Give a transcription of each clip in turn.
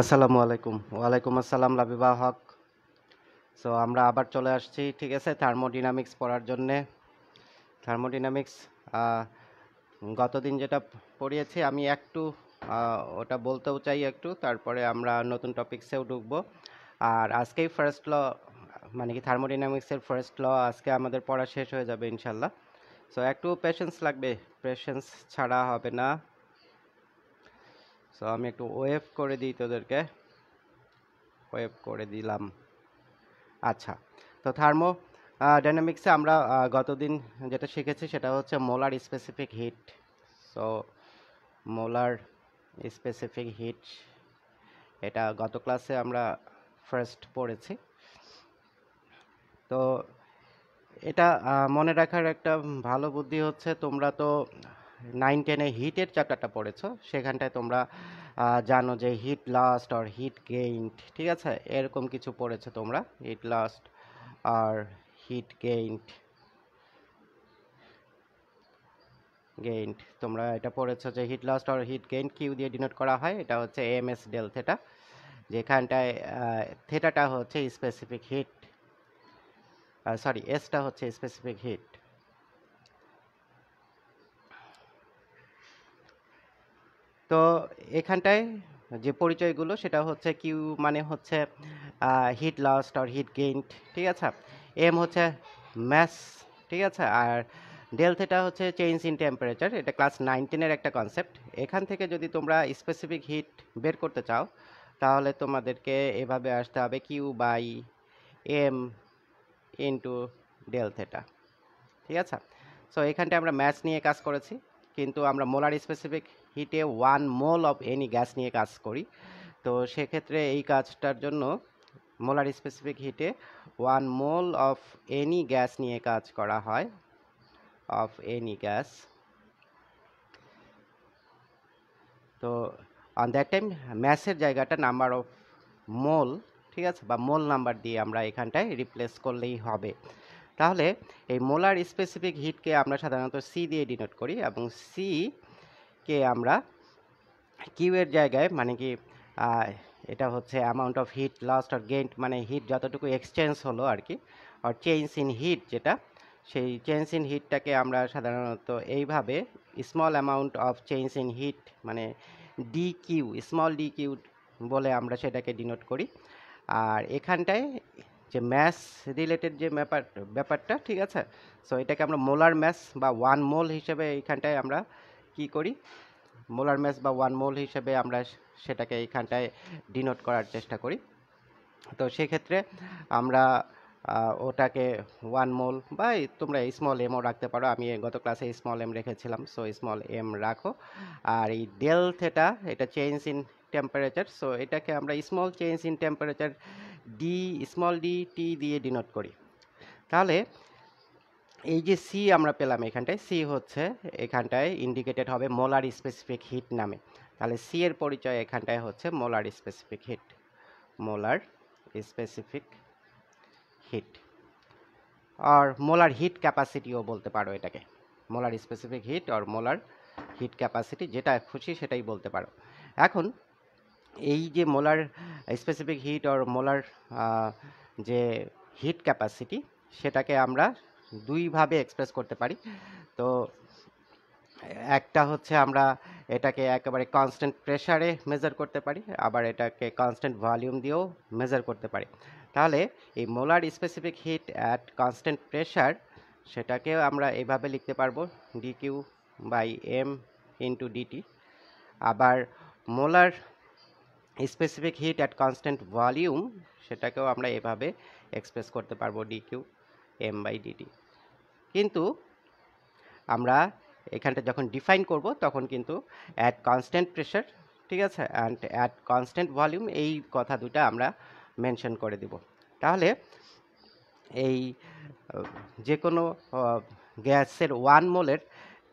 আসসালামু আলাইকুম। ওয়ালাইকুম আসসালাম লাবিবা হক। সো আমরা আবার চলে আসছি, ঠিক আছে? থার্মোডিনামিক্স পড়ার জন্যে। থার্মোডিনামিক্স গতদিন যেটা পড়িয়েছি, আমি একটু ওটা বলতেও চাই একটু, তারপরে আমরা নতুন টপিক্সেও ঢুকবো। আর আজকেই ফার্স্ট ল মানে কি থার্মোডিনামিক্সের ফার্স্ট ল আজকে আমাদের পড়া শেষ হয়ে যাবে ইনশাল্লাহ। সো একটু পেশেন্স লাগবে পেশেন্স ছাড়া হবে না। সো আমি একটু ওয়েভ করে দিই তোদেরকে। ওয়েভ করে দিলাম। আচ্ছা তো থার্মো ডাইনামিক্সে আমরা গতদিন যেটা শিখেছি সেটা হচ্ছে molar specific heat so molar specific heat এটা গত ক্লাসে আমরা ফার্স্ট পড়েছি। তো এটা মনে রাখার একটা ভালো বুদ্ধি হচ্ছে তোমরা তো নাইন টেনে হিটের চ্যাপ্টারটা পড়েছো, সেখানটায় তোমরা জানো যে হিট লাস্ট আর হিট গেইনড ঠিক আছে? এরকম কিছু পড়েছো তোমরা হিট লাস্ট আর হিট গেইনড গেইনড তোমরা এটা পড়েছো যে হিট লাস্ট আর হিট গেইন কিউ দিয়ে ডিনোট করা হয়? এটা হচ্ছে এম এস ডেল থেটা যেখানটায় থেটাটা হচ্ছে স্পেসিফিক হিট সরি এসটা হচ্ছে স্পেসিফিক হিট তো এখানটায় যে পরিচয়গুলো, সেটা হচ্ছে কিউ মানে হচ্ছে হিট লাস্ট আর হিট গেইনড ঠিক আছে? এম হচ্ছে ম্যাস ঠিক আছে? আর ডেল থেটা হচ্ছে চেঞ্জ ইন টেম্পারেচার এটা ক্লাস নাইনটিনের একটা কনসেপ্ট এখান থেকে যদি তোমরা স্পেসিফিক হিট বের করতে চাও, তাহলে তোমাদেরকে এভাবে আসতে হবে Q by M into del theta ঠিক আছে? সো এখানটায় আমরা ম্যাথস নিয়ে কাজ করেছি, কিন্তু আমরা মোলার স্পেসিফিক হিটে one mole of any gas নিয়ে কাজ করি। তো, সেক্ষেত্রে এই কাজটার জন্য মোলার স্পেসিফিক হিটে one mole of any gas নিয়ে কাজ করা হয়। অফ এনি গ্যাস তো অন দ্যাট টাইম ম্যাসের জায়গাটা নাম্বার অফ মোল ঠিক আছে? বা মোল নাম্বার দিয়ে আমরা এখানটায় রিপ্লেস করলেই হবে। তাহলে এই মোলার স্পেসিফিক হিটকে আমরা সাধারণত সি দিয়ে ডিনোট করি এবং সি কে আমরা কিউ এর জায়গায় মানে কি এটা হচ্ছে amount of heat lost or gain মানে হিট যতটুকু এক্সচেঞ্জ হলো আর কি আর চেঞ্জ ইন হিট যেটা, সেই চেঞ্জ ইন হিটটাকে আমরা সাধারণত এইভাবে small amount of change in heat মানে D Q small D Q বলে আমরা সেটাকে ডিনোট করি। আর এখানটায় যে ম্যাস রিলেটেড যে ব্যাপার, ব্যাপারটা, ঠিক আছে? সো এটাকে আমরা মোলার ম্যাস বা ওয়ান মোল হিসেবে এইখানটায় আমরা কি করি? মোলার ম্যাস বা ওয়ান মোল হিসেবে আমরা সেটাকে এইখানটায় ডিনোট করার চেষ্টা করি। তো সেক্ষেত্রে আমরা ওটাকে ওয়ান মোল বা তোমরা স্মল এমও রাখতে পারো। আমি গত ক্লাসে স্মল এম রেখেছিলাম সো স্মল এম রাখো। আর এই ডেল থেটা এটা চেঞ্জ ইন টেম্পারেচার সো এটাকে আমরা small change in temperature D small D T দিয়ে ডিনোট করি। তাহলে এই যে সি আমরা পেলাম এখানটায় সি হচ্ছে এখানটায় ইন্ডিকেটেড হবে মোলার স্পেসিফিক হিট নামে। তাহলে সি এর পরিচয় এখানটায় হচ্ছে molar specific heat molar specific heat আর মোলার হিট ক্যাপাসিটিও বলতে পারো এটাকে। মোলার স্পেসিফিক হিট আর মোলার হিট ক্যাপাসিটি যেটা খুশি সেটাই বলতে পারো। এখন এই যে মোলার স্পেসিফিক হিট আর মোলার যে হিট ক্যাপাসিটি সেটাকে আমরা দুইভাবে এক্সপ্রেস করতে পারি। তো একটা হচ্ছে আমরা এটাকে একেবারে কনস্ট্যান্ট প্রেসারে মেজার করতে পারি, আবার এটাকে কনস্ট্যান্ট ভলিউম দিয়েও মেজার করতে পারি। তাহলে এই molar specific heat at constant pressure সেটাকেও আমরা এভাবে লিখতে পারব D Q by M into DT আবার molar specific heat at constant volume সেটাকেও আমরা এভাবে এক্সপ্রেস করতে পারব D Q M by DT কিন্তু আমরা এখানটা যখন ডিফাইন করব, তখন কিন্তু অ্যাট কনস্ট্যান্ট প্রেশার ঠিক আছে? অ্যান্ড অ্যাট কনস্ট্যান্ট ভলিউম এই কথা দুটা আমরা মেনশন করে দিব। তাহলে এই যে কোনো গ্যাসের ওয়ান মোলের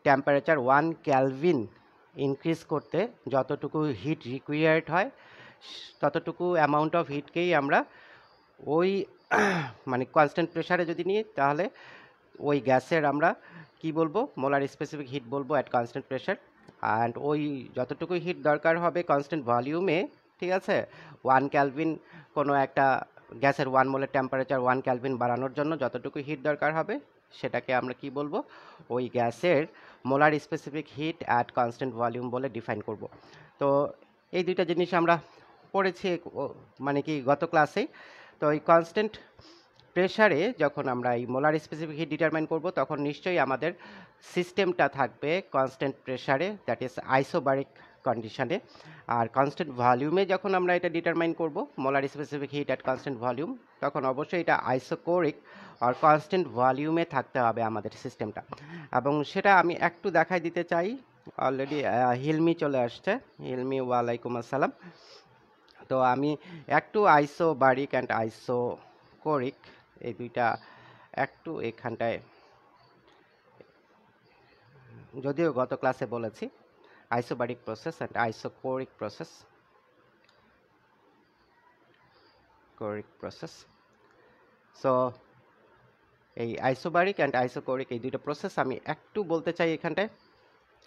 টেম্পারেচার ওয়ান ক্যালভিন ইনক্রিজ করতে যতটুকু হিট রিকোয়ার্ড হয়, ততটুকু অ্যামাউন্ট অফ হিটকেই আমরা ওই মানে কনস্ট্যান্ট প্রেশারে যদি নিই, তাহলে ওই গ্যাসের আমরা কি বলব মোলার স্পেসিফিক হিট বলব অ্যাট কনস্ট্যান্ট প্রেশার অ্যান্ড ওই যতটুকু হিট দরকার হবে কনস্ট্যান্ট ভলিউমে ঠিক আছে? ওয়ান ক্যালভিন কোনো একটা গ্যাসের ওয়ান মোলের টেম্পারেচার ওয়ান ক্যালভিন বাড়ানোর জন্য যতটুকু হিট দরকার হবে সেটাকে আমরা কি বলব? ওই গ্যাসের molar specific heat at constant volume বলে ডিফাইন করব। তো এই দুইটা জিনিস আমরা পড়েছি মানে কি গত ক্লাসেই তো এই কনস্ট্যান্ট প্রেশারে যখন আমরা এই মোলার স্পেসিফিক হিট ডিটারমাইন করব, তখন নিশ্চয়ই আমাদের সিস্টেমটা থাকবে কনস্ট্যান্ট প্রেশারে দ্যাট ইজ আইসোবারিক কন্ডিশনে আর কনস্ট্যান্ট ভলিউমে যখন আমরা এটা ডিটারমাইন করব molar specific heat at constant volume তখন অবশ্যই এটা আইসোকোরিক আর কনস্ট্যান্ট ভলিউমে থাকতে হবে আমাদের সিস্টেমটা এবং সেটা আমি একটু দেখাই দিতে চাই। অলরেডি হিলমি চলে আসছে। হিলমি ওয়ালাইকুম আসসালাম। তো আমি একটু আইসো বারিক অ্যান্ড আইসো কোরিক এই দুইটা একটু এখানটায়, যদিও গত ক্লাসে বলেছি iso isobaric process and iso isochoric process choric process so এই আইসোবারিক অ্যান্ড আইসোকোরিক এই দুইটা প্রসেস আমি একটু বলতে চাই এখানটায়।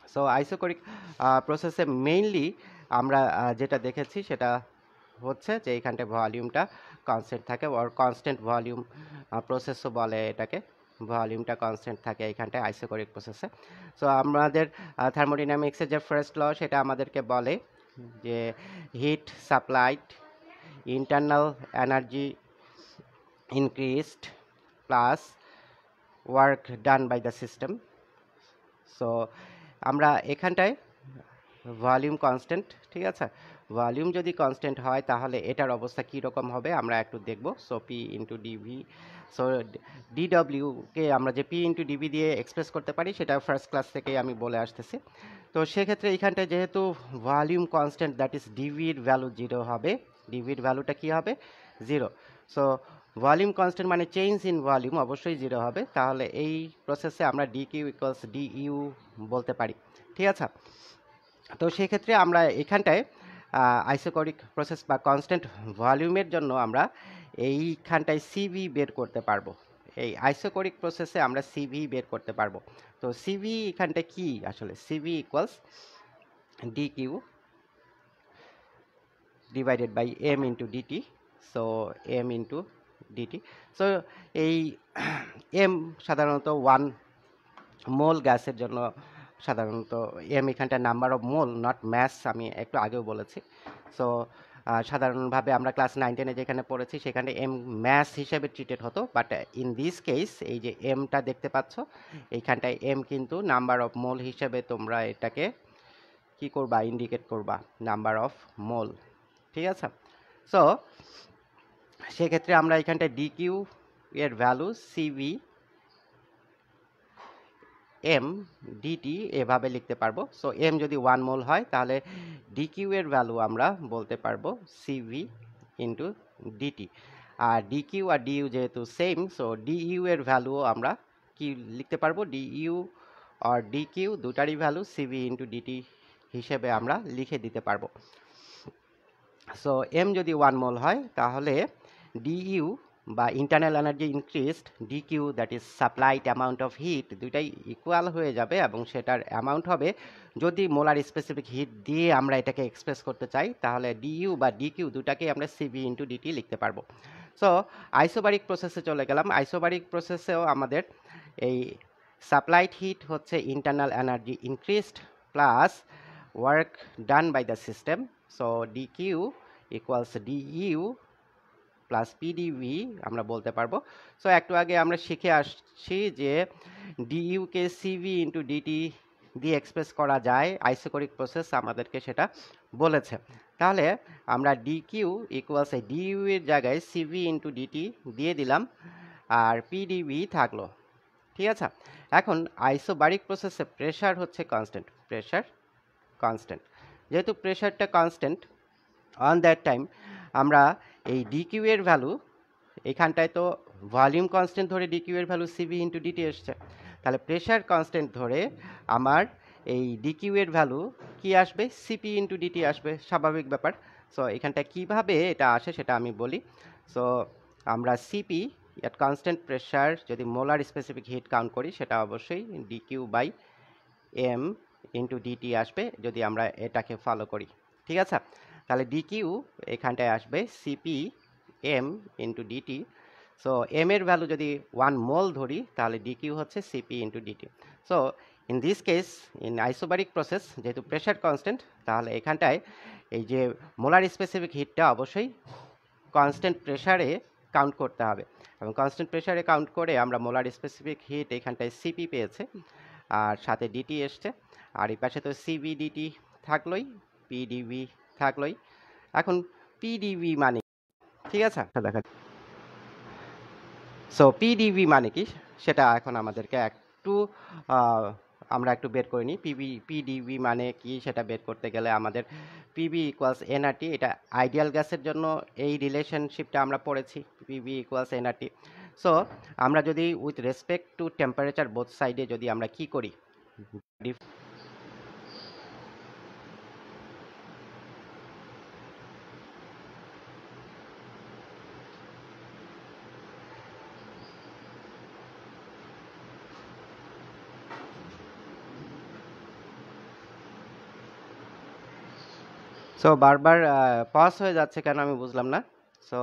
সো আইসোকোরিক প্রসেসে মেইনলি আমরা যেটা দেখেছি সেটা হচ্ছে যে এইখানটায় ভলিউমটা কনস্ট্যান্ট থাকে ওর কনস্ট্যান্ট ভলিউম প্রসেসও বলে এটাকে। ভলিউমটা কনস্ট্যান্ট থাকে এইখানটায় আইসোকোরিক প্রসেসে সো আমাদের থার্মোডিনামিক্সের যে ফার্স্ট ল সেটা আমাদেরকে বলে যে heat supplied internal energy increased plus work done by the system so আমরা এখানটায় ভলিউম কনস্ট্যান্ট ঠিক আছে? ভলিউম যদি কনস্ট্যান্ট হয়, তাহলে এটার অবস্থা কী রকম হবে? আমরা একটু দেখব। So P into dV so ডিডব্লিউকে আমরা যে পি ইন্টু ডিভি দিয়ে এক্সপ্রেস করতে পারি, সেটা ফার্স্ট ক্লাস থেকেই আমি বলে আসতেছি। তো সেক্ষেত্রে এইখানটায় যেহেতু ভলিউম কনস্ট্যান্ট দ্যাট ইজ ডিভির ভ্যালু জিরো হবে ডিভির ভ্যালুটা কী হবে? জিরো সো ভলিউম কনস্ট্যান্ট মানে চেঞ্জ ইন ভলিউম অবশ্যই জিরো হবে। তাহলে এই প্রসেসে আমরা d Q equals d U বলতে পারি। ঠিক আছে? তো সেক্ষেত্রে আমরা এখানটায় আইসোকরিক প্রসেস বা কনস্ট্যান্ট ভলিউমের জন্য আমরা এইখানটায় সিভি বের করতে পারব। এই আইসোকরিক প্রসেসে আমরা সিভি বের করতে পারব। তো সিভি এখানটায় কি? আসলে CV equals d Q divided by m into dT so m into dT so এই এম সাধারণত ওয়ান মোল গ্যাসের জন্য সাধারণত এম এখানটা number of mole not mass আমি একটু আগেও বলেছি। সো সাধারণভাবে আমরা ক্লাস নাইন টেনে যেখানে পড়েছি, সেখানে এম ম্যাস হিসেবে ট্রিটেড হতো। বাট ইন দিস কেস এই যে এমটা দেখতে পাচ্ছ, এইখানটায় এম কিন্তু নাম্বার অফ মোল হিসেবে তোমরা এটাকে কি করবা ইন্ডিকেট করবা নাম্বার অফ মোল ঠিক আছে? সো সেক্ষেত্রে আমরা এখানটায় ডি কিউ এর ভ্যালু সিভি এম ডিটি এভাবে লিখতে পারব। সো এম যদি ওয়ান মোল হয়, তাহলে ডিকিউ এর ভ্যালু আমরা বলতে পারব সিভি ইন্টু ডিটি আর ডিকিউ আর ডিইউ যেহেতু সেম সো ডিইউ এর ভ্যালুও আমরা কি লিখতে পারব? ডিইউ আর ডিকিউ দুটারই ভ্যালু সিভি ইন্টু ডিটি হিসেবে আমরা লিখে দিতে পারব। সো এম যদি ওয়ান মোল হয়, তাহলে ডিইউ বা internal energy increased dQ that is supplied amount of heat দুইটাই ইকুয়াল হয়ে যাবে এবং সেটার অ্যামাউন্ট হবে। যদি মোলার স্পেসিফিক হিট দিয়ে আমরা এটাকে এক্সপ্রেস করতে চাই, তাহলে ডিইউ বা ডিকিউ দুটাকেই আমরা সিভি ইন্টু ডিটি লিখতে পারব। সো আইসোবারিক প্রসেসে চলে গেলাম। আইসোবারিক প্রসেসেও আমাদের এই সাপ্লাইড হিট হচ্ছে internal energy increased plus work done by the system so dQ equals dU plus PdV আমরা বলতে পারব। সো একটু আগে আমরা শিখে আসছি যে ডিইউকে সিভি ইন্টু ডিটি দিয়ে এক্সপ্রেস করা যায় আইসোকরিক প্রসেস আমাদেরকে সেটা বলেছে। তাহলে আমরা ডিকিউ ইকুয়ালস এই ডিইউ এর জায়গায় সিভি ইন্টু ডিটি দিয়ে দিলাম, আর পিডিভি থাকল। ঠিক আছে? এখন আইসোবারিক প্রসেসে প্রেশার হচ্ছে কনস্ট্যান্ট প্রেশার কনস্ট্যান্ট যেহেতু প্রেশারটা কনস্ট্যান্ট অন দ্যাট টাইম আমরা এই ডিকিউ এর ভ্যালু এখানটায় তো ভলিউম কনস্ট্যান্ট ধরে ডিকিউ এর ভ্যালু সিভি ইন্টু ডিটি এসছে। তাহলে প্রেশার কনস্ট্যান্ট ধরে আমার এই ডিকিউ এর ভ্যালু কি আসবে? সিপি ইন্টু ডিটি আসবে, স্বাভাবিক ব্যাপার। সো এখানটায় কীভাবে এটা আসে সেটা আমি বলি। সো আমরা সিপি এট কনস্ট্যান্ট প্রেশার যদি মোলার স্পেসিফিক হিট কাউন্ট করি, সেটা অবশ্যই d Q by m into dT আসবে, যদি আমরা এটাকে ফলো করি। ঠিক আছে? তাহলে ডি কিউ এখানটায় আসবে CP m into dT so m এর ভ্যালু যদি ওয়ান মোল ধরি, তাহলে ডি কিউ হচ্ছে CP into dT so in this case in isobaric process যেহেতু প্রেশার কনস্ট্যান্ট তাহলে এখানটায় এই যে মোলার স্পেসিফিক হিটটা অবশ্যই কনস্ট্যান্ট প্রেশারে কাউন্ট করতে হবে। এবং কনস্ট্যান্ট প্রেশারে কাউন্ট করে আমরা মোলার স্পেসিফিক হিট এখানটায় সিপি পেয়েছে, আর সাথে ডিটি এসছে। আর এই পাশে তো সিবি ডিটি থাকলোই পিডিভি থাকলোই। এখন পিডিভি মানে ঠিক আছে? দেখা সো পিডিভি মানে কি? সেটা এখন আমাদেরকে একটু আমরা একটু বের করে নিই। পিবি পিডিভি মানে কি? সেটা বের করতে গেলে আমাদের পিবি ইকুয়ালস এনআরটি এটা আইডিয়াল গ্যাসের জন্য এই রিলেশনশিপটা আমরা পড়েছি। পিবি ইকুয়ালস এনআরটি সো আমরা যদি with respect to temperature both সাইডে যদি আমরা কি করি? সো বারবার পজ হয়ে যাচ্ছে কেন আমি বুঝলাম না। সো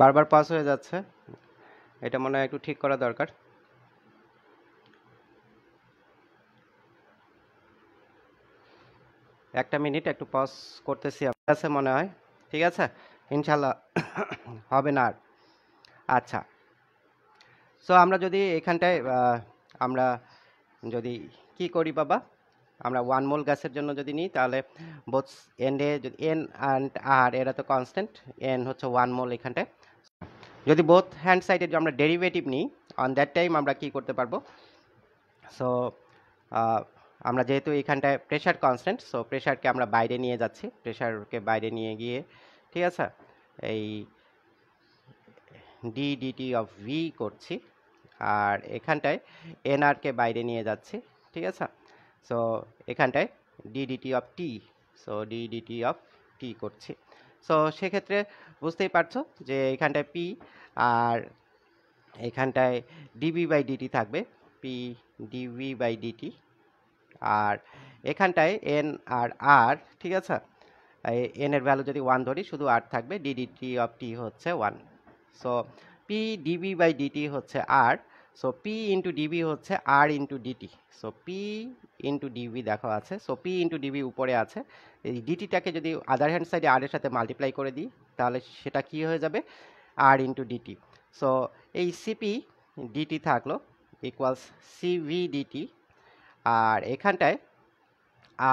বারবার পাস হয়ে যাচ্ছে। এটা মনে হয় একটু ঠিক করা দরকার। একটা মিনিট একটু পজ করতেছি আছে মনে হয়। ঠিক আছে? ইনশাল্লাহ হবে না আর। আচ্ছা। সো আমরা যদি এখানটায় আমরা যদি কি করি বাবা? আমরা ওয়ান মোল গ্যাসের জন্য যদি নিই, তাহলে বোথ এন্ডে যদি এন অ্যান্ড আর এরা তো কনস্ট্যান্ট এন হচ্ছে ওয়ান মোল এখানটায়। যদি বোথ হ্যান্ড সাইডে আমরা ডেরিভেটিভ নিই অন দ্যাট টাইম আমরা কি করতে পারব? সো আমরা যেহেতু এখানটায় প্রেশার কনস্ট্যান্ট সো প্রেশারকে আমরা বাইরে নিয়ে যাচ্ছি। প্রেশারকে বাইরে নিয়ে গিয়ে ঠিক আছে? এই ডি ডিটি অফ ভি করছি। আর এখানটায় এনআরকে বাইরে নিয়ে যাচ্ছি, ঠিক আছে? সো এখানটায় ddT of T so ddT of T করছি। সো সেক্ষেত্রে বুঝতেই পারছ যে এখানটায় পি আর এখানটায় ডিবি বাই ডিটি থাকবে। পি ডিভি বাই ডিটি আর এখানটায় এন আর আর ঠিক আছে? এন এর ভ্যালু যদি ওয়ান ধরি, শুধু আর থাকবে ডিডিটি অফ টি হচ্ছে one so P dV by dT হচ্ছে R so P into dV হচ্ছে R into dT so P into dV দেখো আছে সো পি ইন্টু ডিবি উপরে আছে। এই ডিটিটাকে যদি আদার হ্যান্ড সাইডে আর এর সাথে মাল্টিপ্লাই করে দিই, তাহলে সেটা কি হয়ে যাবে? আর ইন্টু ডিটি সো এই সিপি ডিটি থাকল ইকুয়ালস সিভি ডিটি আর এখানটায়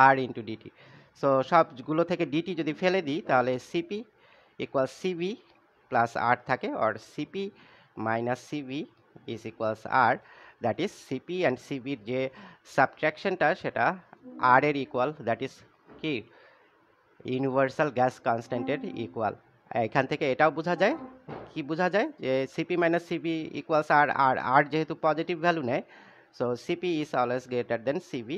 আর ইন্টু ডিটি সো সবগুলো থেকে ডিটি যদি ফেলে দিই, তাহলে CP equal CV plus R থাকে আর CP minus CV is equals R that is CP and সিবির যে সাবট্র্যাকশনটা সেটা আর এর ইকুয়াল দ্যাট ইজ কি? ইউনিভার্সাল গ্যাস কনস্ট্যান্টের ইকুয়াল এখান থেকে এটাও বোঝা যায়। কি বোঝা যায়? যে CP minus CV equals R R R যেহেতু পজিটিভ ভ্যালু নেয় so CP is always greater than CV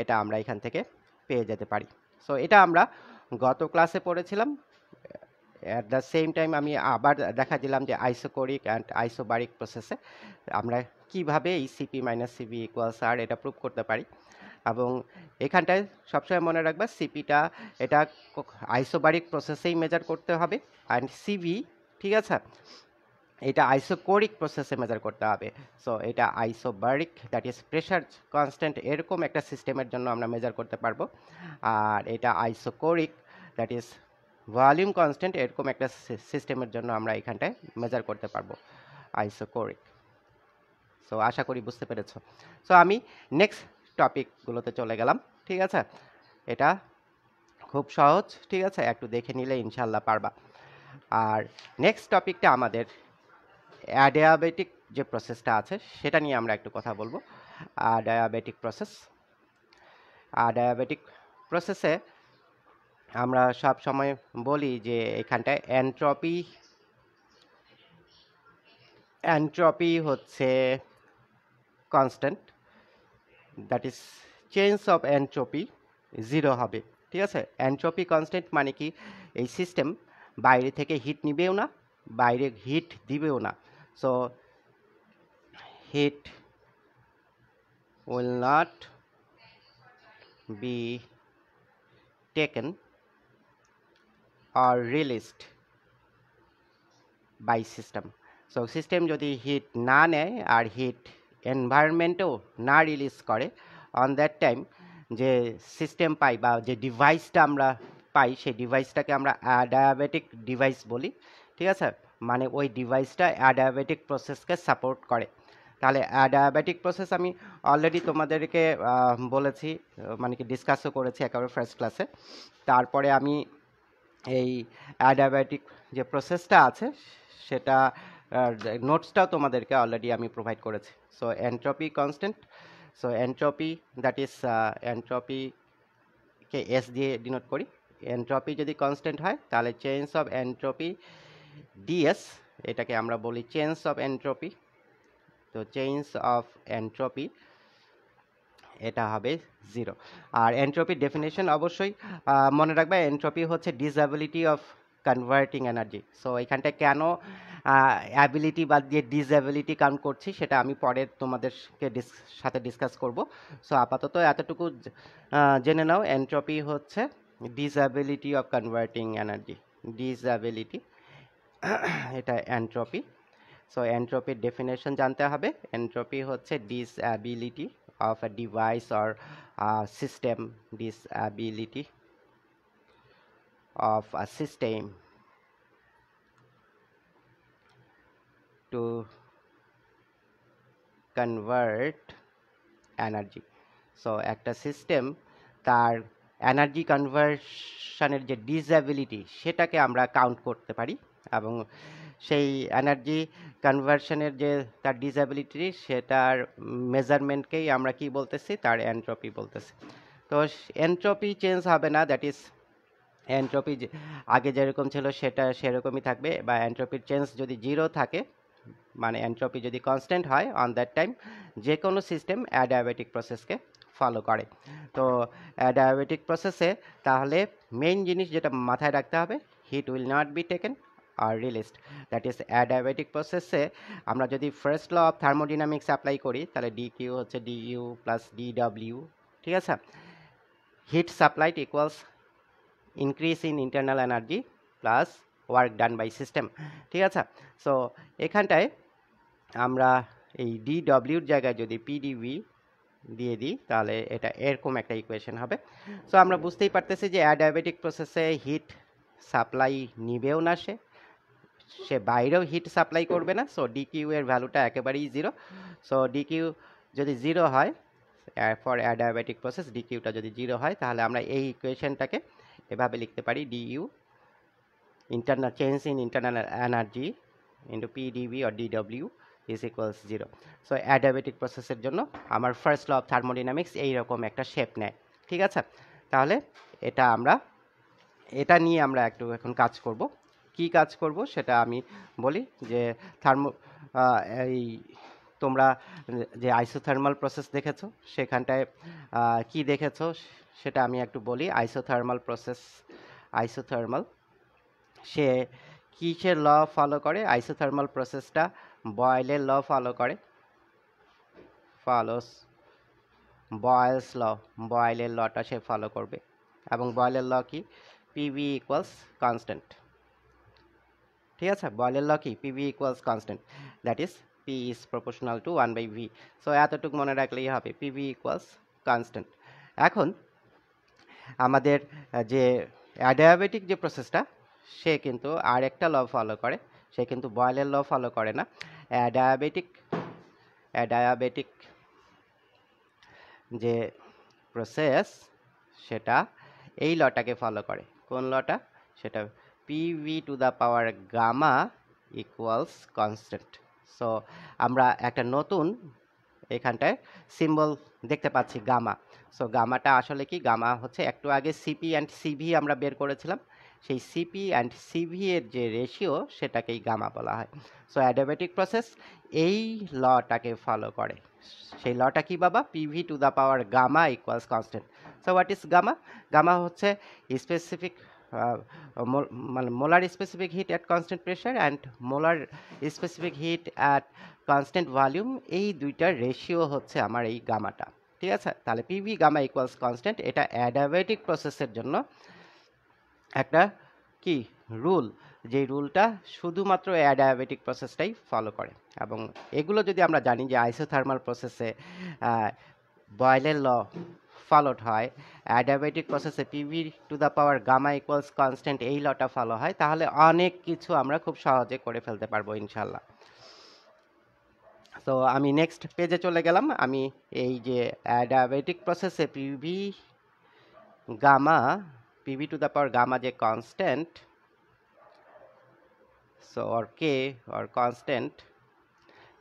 এটা আমরা এখান থেকে পেয়ে যেতে পারি। সো এটা আমরা গত ক্লাসে পড়েছিলাম। অ্যাট দ্য সেম টাইম আমি আবার দেখা দিলাম যে আইসোকোরিক অ্যান্ড আইসোবারিক প্রসেসে আমরা কীভাবে এই CP minus CV equals R এটা প্রুভ করতে পারি। এবং এখানটায় সবসময় মনে রাখবা সিপিটা এটা আইসোবারিক প্রসেসেই মেজার করতে হবে। অ্যান্ড সিবি ঠিক আছে? এটা আইসোকোরিক প্রসেসে মেজার করতে হবে। সো এটা isobaric that is pressure constant এরকম একটা সিস্টেমের জন্য আমরা মেজার করতে পারব। আর এটা isochoric that is volume constant এরকম একটা সিস্টেমের জন্য আমরা এখানটায় মেজার করতে পারব আইসোকোরিক সো আশা করি বুঝতে পেরেছ। সো আমি নেক্সট টপিকগুলোতে চলে গেলাম, ঠিক আছে? এটা খুব সহজ, ঠিক আছে? একটু দেখে নিলে ইনশাল্লাহ পারবা। আর নেক্সট টপিকটা আমাদের অ্যাডায়াবেটিক যে প্রসেসটা আছে, সেটা নিয়ে আমরা একটু কথা বলব। ডায়াবেটিক প্রসেস ডায়াবেটিক প্রসেসে আমরা সব সময় বলি যে এখানটায় অ্যান্ট্রপি অ্যান্ট্রপি হচ্ছে constant that is change of entropy zero হবে, ঠিক আছে? এনট্রপি কনস্ট্যান্ট মানে কি? এই সিস্টেম বাইরে থেকে হিট নিবেও না, বাইরে হিট দিবেও না। So heat will not be taken or released by system. So system যদি হিট না নেয় আর হিট এনভায়রনমেন্টেও না রিলিজ করে অন দ্যাট টাইম যে সিস্টেম পাই বা যে ডিভাইসটা আমরা পাই, সেই ডিভাইসটাকে আমরা অ্যাডায়াবেটিক ডিভাইস বলি, ঠিক আছে? মানে ওই ডিভাইসটা অ্যাডায়াবেটিক প্রসেসকে সাপোর্ট করে। তাহলে অ্যাডায়াবেটিক প্রসেস আমি অলরেডি তোমাদেরকে বলেছি মানে কি ডিসকাসও করেছি একেবারে ফার্স্ট ক্লাসে তারপরে আমি এই অ্যাডায়াবেটিক যে প্রসেসটা আছে, সেটা নোটসটাও তোমাদেরকে অলরেডি আমি প্রোভাইড করেছি। So entropy constant so entropy that is এন্ট্রপিকে S দিয়ে ডিনোট করি। এন্ট্রপি যদি কনস্ট্যান্ট হয়, তাহলে চেঞ্জ অফ এন্ট্রপি ডিএস এটাকে আমরা বলি চেঞ্জ অফ এন্ট্রপি তো চেঞ্জ অফ এন্ট্রপি এটা হবে জিরো আর এন্ট্রপির ডেফিনেশন অবশ্যই মনে রাখবে এন্ট্রপি হচ্ছে disability of converting energy so এখানটায় কেন অ্যাবিলিটি বাদ দিয়ে ডিসঅ্যাবিলিটি কাউন্ট করছি, সেটা আমি পরে তোমাদেরকে ডিস সাথে ডিসকাস করব। সো আপাতত এতটুকু জেনে নাও এন্ট্রপি হচ্ছে disability of converting energy disability এটা এন্ট্রপি সো এন্ট্রপির ডেফিনেশন জানতে হবে। এন্ট্রপি হচ্ছে disability of a device or system disability of a system. To convert energy. So একটা সিস্টেম তার এনার্জি কনভার্সনের যে ডিসঅ্যাবিলিটি সেটাকে আমরা কাউন্ট করতে পারি। এবং সেই এনার্জি কনভার্সনের যে তার ডিসঅ্যাবিলিটি সেটার মেজারমেন্টকেই আমরা কি বলতেছি? তার এন্ট্রপি বলতেছি। তো এন্ট্রপি চেঞ্জ হবে না দ্যাট ইজ এন্ট্রপি আগে যেরকম ছিল সেটা সেরকমই থাকবে বা এন্ট্রপির চেঞ্জ যদি জিরো থাকে মানে এন্ট্রপি যদি কনস্ট্যান্ট হয় অন দ্যাট টাইম যে কোনো সিস্টেম অ্যাডায়াবেটিক প্রসেসকে ফলো করে। তো অ্যাডায়াবেটিক প্রসেসে তাহলে মেইন জিনিস যেটা মাথায় রাখতে হবে heat will not be taken R released. That is adiabatic প্রসেসে আমরা যদি first law of thermodynamics apply করি, তাহলে ডি কিউ হচ্ছে d U plus d W ঠিক আছে? Heat supplied equals increase in internal energy plus work done by system ঠিক আছে? সো এখানটায় আমরা এই ডি ডব্লিউর জায়গায় যদি পিডিভি দিয়ে দিই, তাহলে এটা এরকম একটা ইকুয়েশন হবে। সো আমরা বুঝতেই পারতেছি যে অ্যাডায়াবেটিক প্রসেসে হিট সাপ্লাই নিবেও না সে সে বাইরেও হিট সাপ্লাই করবে না সো ডিকিউ এর ভ্যালুটা একেবারেই জিরো সো ডিকিউ যদি জিরো হয় ফর অ্যাডায়াবেটিক প্রসেস ডিকিউটা যদি জিরো হয়, তাহলে আমরা এই ইকুয়েশনটাকে এভাবে লিখতে পারি dU internal, change in internal energy into PdV or dW is equals zero so adiabatic প্রসেসের জন্য আমার ফার্স্ট ল অফ থার্মোডিনামিক্স এইরকম একটা শেপ নেয়, ঠিক আছে? তাহলে এটা আমরা, এটা নিয়ে আমরা একটু এখন কাজ করব। কি কাজ করব সেটা আমি বলি যে থার্মো এই তোমরা যে আইসোথার্মাল প্রসেস দেখেছ, সেখানটায় কি দেখেছ সেটা আমি একটু বলি। আইসোথার্মাল প্রসেস আইসোথার্মাল সে কিসের ল ফলো করে? আইসোথার্মাল প্রসেসটা বয়েলের ল ফলো করে। ফলোস বয়েলস ল বয়েলের লটা সে ফলো করবে। এবং বয়েলের ল কি? পিভি ইকুয়ালস কনস্ট্যান্ট ঠিক আছে? বয়েলের ল কি PV equals constant that is P is proportional to one by V so এতটুকু মনে রাখলেই হবে পিভি ইকুয়ালস কনস্ট্যান্ট এখন, আমাদের যে অ্যাডায়াবেটিক যে প্রসেসটা সে কিন্তু আর একটা ল ফলো করে। সে কিন্তু বয়েলের ল ফলো করে না। অ্যাডায়াবেটিক অ্যাডায়াবেটিক যে প্রসেস সেটা এই লটাকে ফলো করে। কোন লটা সেটা PV to the power gamma equals constant so আমরা একটা নতুন এখানটায় সিম্বল দেখতে পাচ্ছি গামা সো গামাটা আসলে কি? গামা হচ্ছে একটু আগে সিপি অ্যান্ড সিভি আমরা বের করেছিলাম। সেই সিপি অ্যান্ড সিভি এর যে রেশিও সেটাকেই গামা বলা হয়। সো অ্যাডাবেটিক প্রসেস এই লটাকে ফলো করে। সেই লটা কি বাবা? PV to the power gamma equals constant so what is gamma gamma হচ্ছে স্পেসিফিক মানে molar specific heat at constant pressure and molar specific heat at constant volume এই দুইটার রেশিও হচ্ছে আমার এই গামাটা, ঠিক আছে? তাহলে পিভি গামা ইকুয়ালস কনস্ট্যান্ট এটা অ্যাডাবেটিক প্রসেসের জন্য একটা কি? রুল যে রুলটা শুধুমাত্র অ্যাডায়াবেটিক প্রসেসটাই ফলো করে। এবং এগুলো যদি আমরা জানি যে আইসোথার্মাল প্রসেসে বয়েলের ল ফলোড হয়। অ্যাডাবেটিক প্রসেসে PV to the power gamma equals constant এই লটা ফলো হয়। তাহলে অনেক কিছু আমরা খুব সহজে করে ফেলতে পারব ইনশাল্লাহ তো আমি নেক্সট পেজে চলে গেলাম। আমি এই যে অ্যাডায়াবেটিক প্রসেসে PV gamma PV to the power gamma যে constant so or K or constant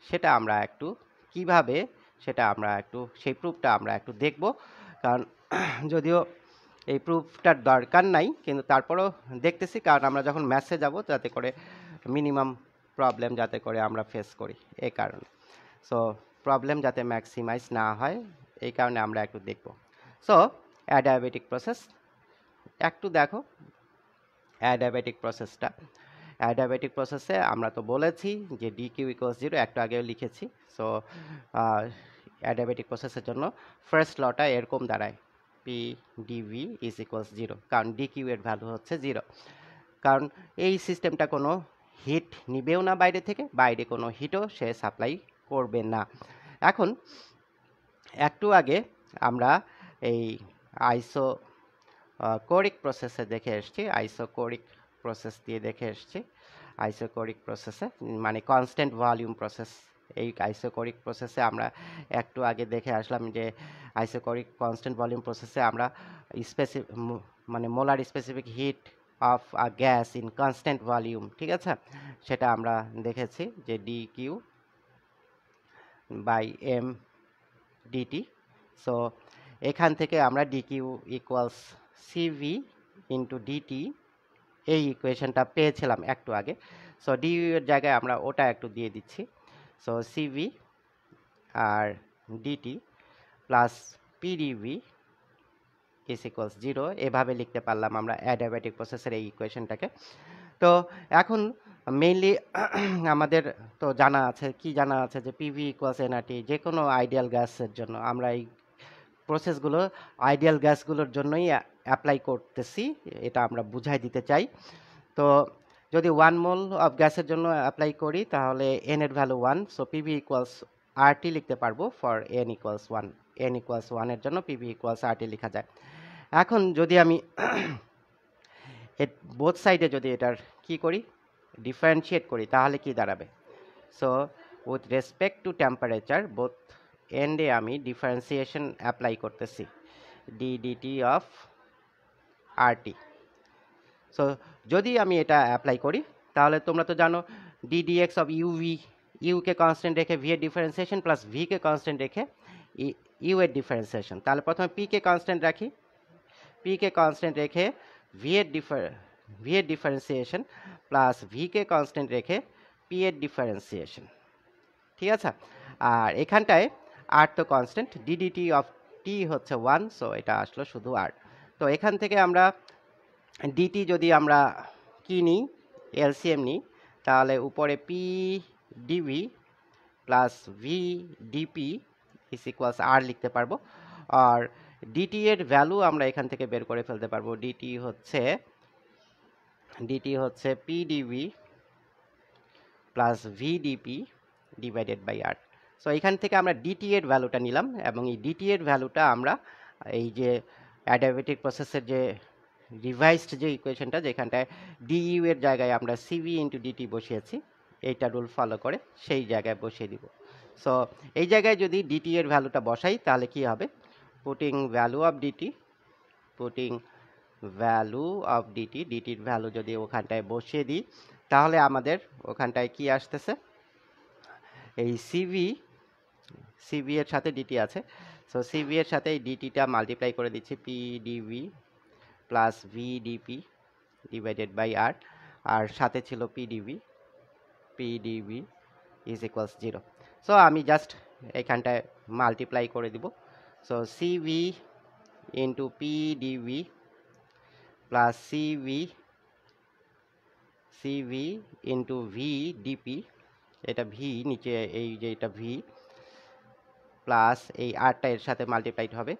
সেটা আমরা একটু কীভাবে, সেটা আমরা একটু, সেই প্রুফটা আমরা একটু দেখব। কারণ যদিও এই প্রুফটার দরকার নাই, কিন্তু তারপরেও দেখতেছি, কারণ আমরা যখন ম্যাথসে যাব, যাতে করে মিনিমাম প্রবলেম যাতে করে আমরা ফেস করি এই কারণে। সো প্রবলেম যাতে ম্যাক্সিমাইজ না হয়, এই কারণে আমরা একটু দেখব। সো অ্যাডায়াবেটিক প্রসেস একটু দেখো। অ্যাডায়াবেটিক প্রসেসটা অ্যাডায়াবেটিক প্রসেসে আমরা তো বলেছি যে ডি কিউ ইকুয়ালস জিরো একটু আগেও লিখেছি। সো অ্যাডায়াবেটিক প্রসেসের জন্য ফার্স্ট লটা এরকম দাঁড়ায়। P dV is equals zero কারণ ডি কিউ এর ভ্যালু হচ্ছে জিরো কারণ এই সিস্টেমটা কোনো হিট নিবেও না বাইরে থেকে, বাইরে কোনো হিটও সে সাপ্লাই করবে না। এখন একটু আগে আমরা এই আইসো কোরিক প্রসেসে দেখে এসছি আইসোকোরিক প্রসেস দিয়ে দেখে এসছি। আইসোকোরিক প্রসেসে মানে কনস্ট্যান্ট ভলিউম প্রসেস এই আইসোকোরিক প্রসেসে আমরা একটু আগে দেখে আসলাম যে আইসোকোরিক কনস্ট্যান্ট ভলিউম প্রসেসে আমরা স্পেসিফিক মানে molar specific heat of a gas in constant volume ঠিক আছে? সেটা আমরা দেখেছি যে d Q by m dT so এখান থেকে আমরা d Q equals CV into dT এই ইকুয়েশনটা পেয়েছিলাম একটু আগে। সো ডি এর জায়গায় আমরা ওটা একটু দিয়ে দিচ্ছি। So CV R dT plus PdV is equals zero এভাবে লিখতে পারলাম আমরা অ্যাডাবেটিক প্রসেসের এই ইকুয়েশনটাকে তো, এখন মেইনলি আমাদের তো জানা আছে, কি জানা আছে যে পিভি ইকুয়ালস এনআরটি যে কোনো আইডিয়াল গ্যাসের জন্য আমরা এই প্রসেসগুলো আইডিয়াল গ্যাসগুলোর জন্যই অ্যাপ্লাই করতেছি, এটা আমরা বুঝাই দিতে চাই। তো যদি ওয়ান মোল অফ গ্যাসের জন্য অ্যাপ্লাই করি, তাহলে এন এর value one so PV equals RT লিখতে পারব for n equals one n equals ওয়ানের জন্য পিভি ইকুয়ালস আরটি লেখা যায় এখন যদি আমি বোথ সাইডে যদি এটার কি করি ডিফারেন্সিয়েট করি, তাহলে কি দাঁড়াবে? So with respect to temperature both এন্ডে আমি ডিফারেন্সিয়েশন অ্যাপ্লাই করতেছি ডিডিটি অফ আরটি সো যদি আমি এটা অ্যাপ্লাই করি, তাহলে তোমরা তো জানো ডিডিএক্স অফ ইউভি ইউকে কনস্ট্যান্ট রেখে ভি এর ডিফারেন্সিয়েশন প্লাস ভিকে কনস্ট্যান্ট রেখে ইউ এর ডিফারেন্সিয়েশন তাহলে প্রথমে পিকে কনস্ট্যান্ট রাখি। পিকে কনস্ট্যান্ট রেখে ভি এর ডিফার ভি এর ডিফারেন্সিয়েশন প্লাস ভিকে কনস্ট্যান্ট রেখে পি এর ডিফারেন্সিয়েশন ঠিক আছে? আর এখানটায় আর তো কনস্ট্যান্ট ডিডিটি অফ টি হচ্ছে ওয়ান সো এটা আসলো শুধু আর তো এখান থেকে আমরা ডিটি যদি আমরা কি নিই? এলসিএম নিই, তাহলে উপরে P dV plus V dP is equals R লিখতে পারব। আর ডিটি এর ভ্যালু আমরা এখান থেকে বের করে ফেলতে পারব। ডিটি হচ্ছে ডিটি হচ্ছে PdV plus VdP divided by R so এখান থেকে আমরা ডিটি এর ভ্যালুটা নিলাম এবং এই ডিটি এর ভ্যালুটা আমরা এই যে অ্যাডাবেটিক প্রসেসের যে রিভাইসড যে ইকুয়েশনটা যেখানটায় ডিইউ এর জায়গায় আমরা সিভি ইন্টু ডিটি বসিয়েছি, এইটা রুল ফলো করে সেই জায়গায় বসিয়ে দিব। সো এই জায়গায় যদি ডিটি এর ভ্যালুটা বসাই, তাহলে কি হবে? Putting value of dT putting value of dT ডিটির value যদি ওখানটায় বসিয়ে দিই, তাহলে আমাদের ওখানটায় কি আসতেছে? এই সিভি সিভি এর সাথে ডিটি আছে। সো সিভি এর সাথে এই ডিটিটা মাল্টিপ্লাই করে দিচ্ছি P PdV plus VdP divided by R আর সাথে ছিল PdV PdV is equals zero so আমি জাস্ট এখানটায় মাল্টিপ্লাই করে দিব। So CV into PdV plus CV CV into V dP এটা ভি নিচে এই যে এটা ভি প্লাস এই আরটা এর সাথে মাল্টিপ্লাইড হবে।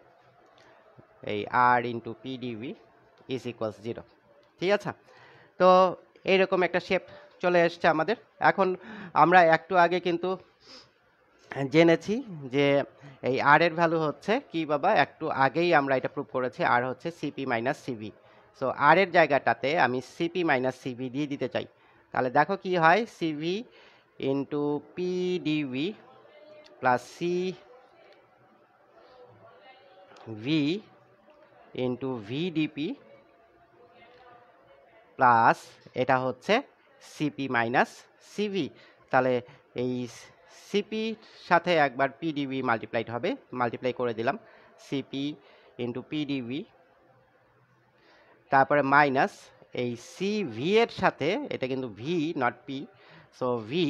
এই R into PdV is equals zero ঠিক আছে? তো এইরকম একটা শেপ চলে এসছে আমাদের। এখন আমরা একটু আগে কিন্তু জেনেছি যে এই আর এর ভ্যালু হচ্ছে কি বাবা? একটু আগেই আমরা এটা প্রুভ করেছি আর হচ্ছে CP minus CV so R এর জায়গাটাতে আমি সিপি মাইনাস সিভি দিয়ে দিতে চাই। তাহলে দেখো কি হয়? CV into PdV plus C V into VdP plus এটা হচ্ছে সিপি মাইনাস সিভি তাহলে এই সিপি সাথে একবার পিডিবি মাল্টিপ্লাইড হবে। মাল্টিপ্লাই করে দিলাম। সিপি ইন্টু পিডিবি তারপরে মাইনাস এই সি ভি এর সাথে, এটা কিন্তু V not P so V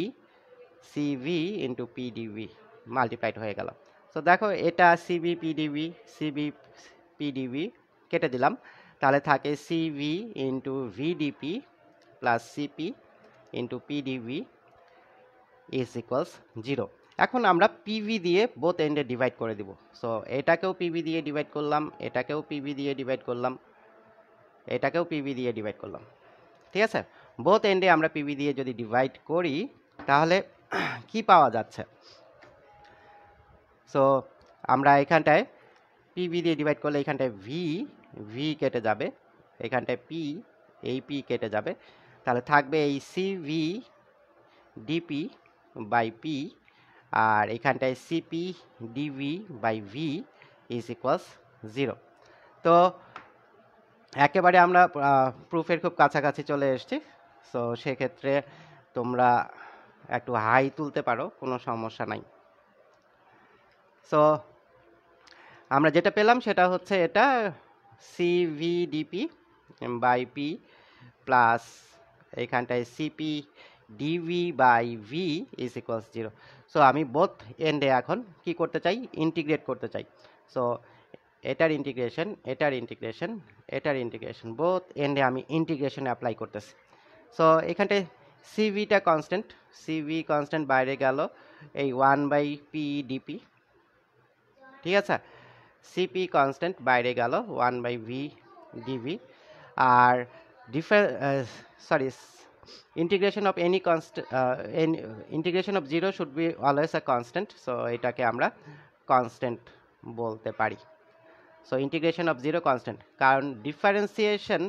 C V into PdV multiplied হয়ে গেল। সো দেখো এটা সিবি পিডিবি সিবি পিডিবি কেটে দিলাম। তাহলে থাকে CV into VdP plus CP into PdV is equals zero এখন আমরা পিভি দিয়ে বোথ এন্ডে ডিভাইড করে দিব। সো এটাকেও পিভি দিয়ে ডিভাইড করলাম, এটাকেও পিভি দিয়ে ডিভাইড করলাম, এটাকেও পিভি দিয়ে ডিভাইড করলাম। ঠিক আছে? বোথ এন্ডে আমরা পিভি দিয়ে যদি ডিভাইড করি, তাহলে কি পাওয়া যাচ্ছে? সো আমরা এখানটায় পিভি দিয়ে ডিভাইড করলে এখানটায় ভি ভি কেটে যাবে। এখানটায় পি এই পি কেটে যাবে। তাহলে থাকবে এই C V dP by P আর এখানটায় CP dV by V is equals zero তো একেবারে আমরা প্রুফের খুব কাছাকাছি চলে এসেছি। সো সেক্ষেত্রে তোমরা একটু হাই তুলতে পারো, কোনো সমস্যা নাই। সো আমরা যেটা পেলাম সেটা হচ্ছে এটা সিভিডিপি বাই পি প্লাস এখানটায় CP dV by V is equals zero so আমি বোথ এন্ডে এখন কি করতে চাই? ইন্টিগ্রেট করতে চাই। সো এটার ইন্টিগ্রেশন এটার ইন্টিগ্রেশন এটার ইন্টিগ্রেশন বোথ এন্ডে আমি ইন্টিগ্রেশন অ্যাপ্লাই করতেছি। সো এখানটায় সিভিটা কনস্ট্যান্ট সিভি কনস্ট্যান্ট বাইরে গেল, এই ওয়ান বাই পি ডিপি ঠিক আছে? সিপি কনস্ট্যান্ট বাইরে গেল one by V DV R differ sorry integration of any constant integration of zero should be always a constant so এটাকে আমরা কনস্ট্যান্ট বলতে পারি। So integration of zero constant কারণ differentiation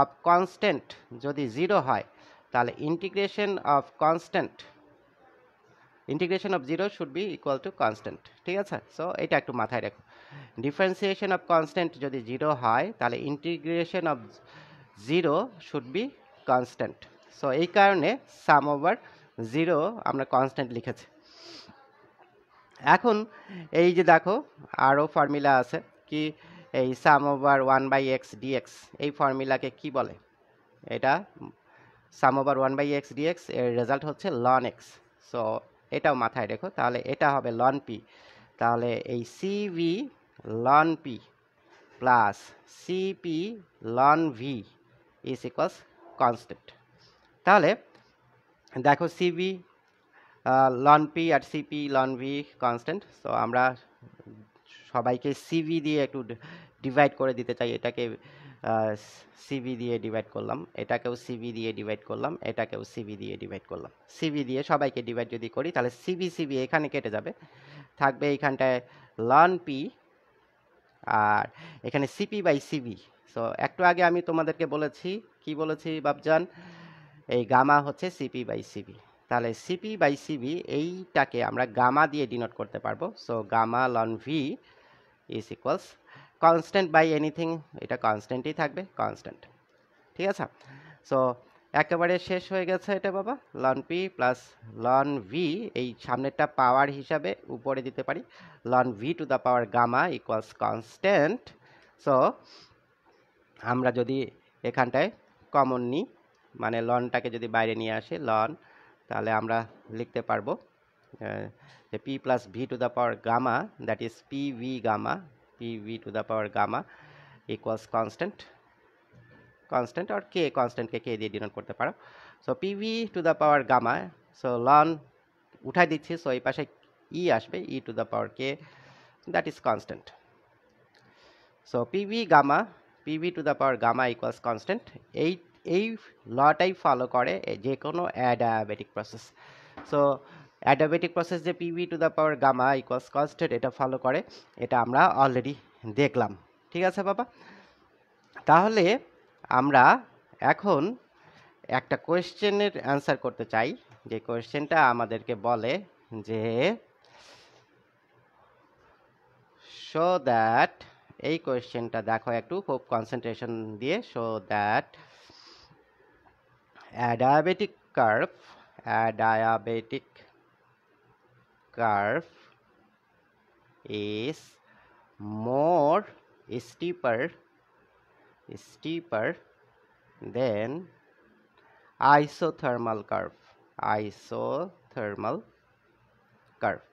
of constant যদি zero হয়, তাহলে integration of constant integration of zero should be equal to constant ঠিক আছে? সো এটা একটু মাথায় রাখো। ডিফারেন্সিয়েশন অফ কনস্ট্যান্ট যদি জিরো হয়, তাহলে integration of zero should be constant so এই কারণে সাম ওভার জিরো আমরা কনস্ট্যান্ট লিখেছি। এখন এই যে দেখো, আরও ফর্মুলা আছে কি এই sum over one by X DX এই ফর্মুলাকে কি বলে? এটা sum over one by X DX এর রেজাল্ট হচ্ছে লন এক্স সো এটাও মাথায় রেখো, তাহলে এটা হবে লন পি তাহলে এই CV ln P plus CP ln V is equals constant তাহলে দেখো সিভি লন পি আর CP ln V constant so আমরা সবাইকে সিভি দিয়ে একটু ডিভাইড করে দিতে চাই, এটাকে সিভি দিয়ে ডিভাইড করলাম, এটাকেও সিভি দিয়ে ডিভাইড করলাম, এটাকেও সিভি দিয়ে ডিভাইড করলাম। সিভি দিয়ে সবাইকে ডিভাইড যদি করি, তাহলে সিভি সিভি এখানে কেটে যাবে। থাকবে এইখানটায় লন পি আর এখানে সিপি বাই সিবি সো একটু আগে আমি তোমাদেরকে বলেছি, কি বলেছি বাবজান এই গামা হচ্ছে সিপি বাই সিবি তাহলে সিপি বাই সিবি এইটাকে আমরা গামা দিয়ে ডিনোট করতে পারব। So gamma ln V is equals constant by anything এটা কনস্ট্যান্টই থাকবে কনস্ট্যান্ট ঠিক আছে? সো একেবারে শেষ হয়ে গেছে এটা বাবা। Ln P plus ln V এই সামনেরটা পাওয়ার হিসাবে উপরে দিতে পারি। Ln V to the power gamma equals constant so আমরা যদি এখানটায় কমন নিই মানে লনটাকে যদি বাইরে নিয়ে আসি লন তাহলে আমরা লিখতে পারব যে P plus V to the power gamma that is P V gamma P V to the power gamma equals constant constant R K কনস্ট্যান্টকে কে দিয়ে ডিনোট করতে পারো। So P V to the power gamma so ln উঠাই দিচ্ছি so এই পাশে e আসবে e to the power K that is constant so PV gamma PV to the power gamma equals constant এই এই লটাই ফলো করে যে কোনো adiabatic process so adiabatic process যে PV to the power gamma equals constant এটা follow করে, এটা আমরা অলরেডি দেখলাম। ঠিক আছে, বাবা? তাহলে আমরা এখন একটা কোয়েশ্চেনের অ্যান্সার করতে চাই। যে কোয়েশ্চেনটা আমাদেরকে বলে যে শো দ্যাট এই কোয়েশ্চেনটা দেখো একটু খুব কনসেন্ট্রেশন দিয়ে show that curve a diabetic curve is more steeper steeper than isothermal curve. Isothermal curve.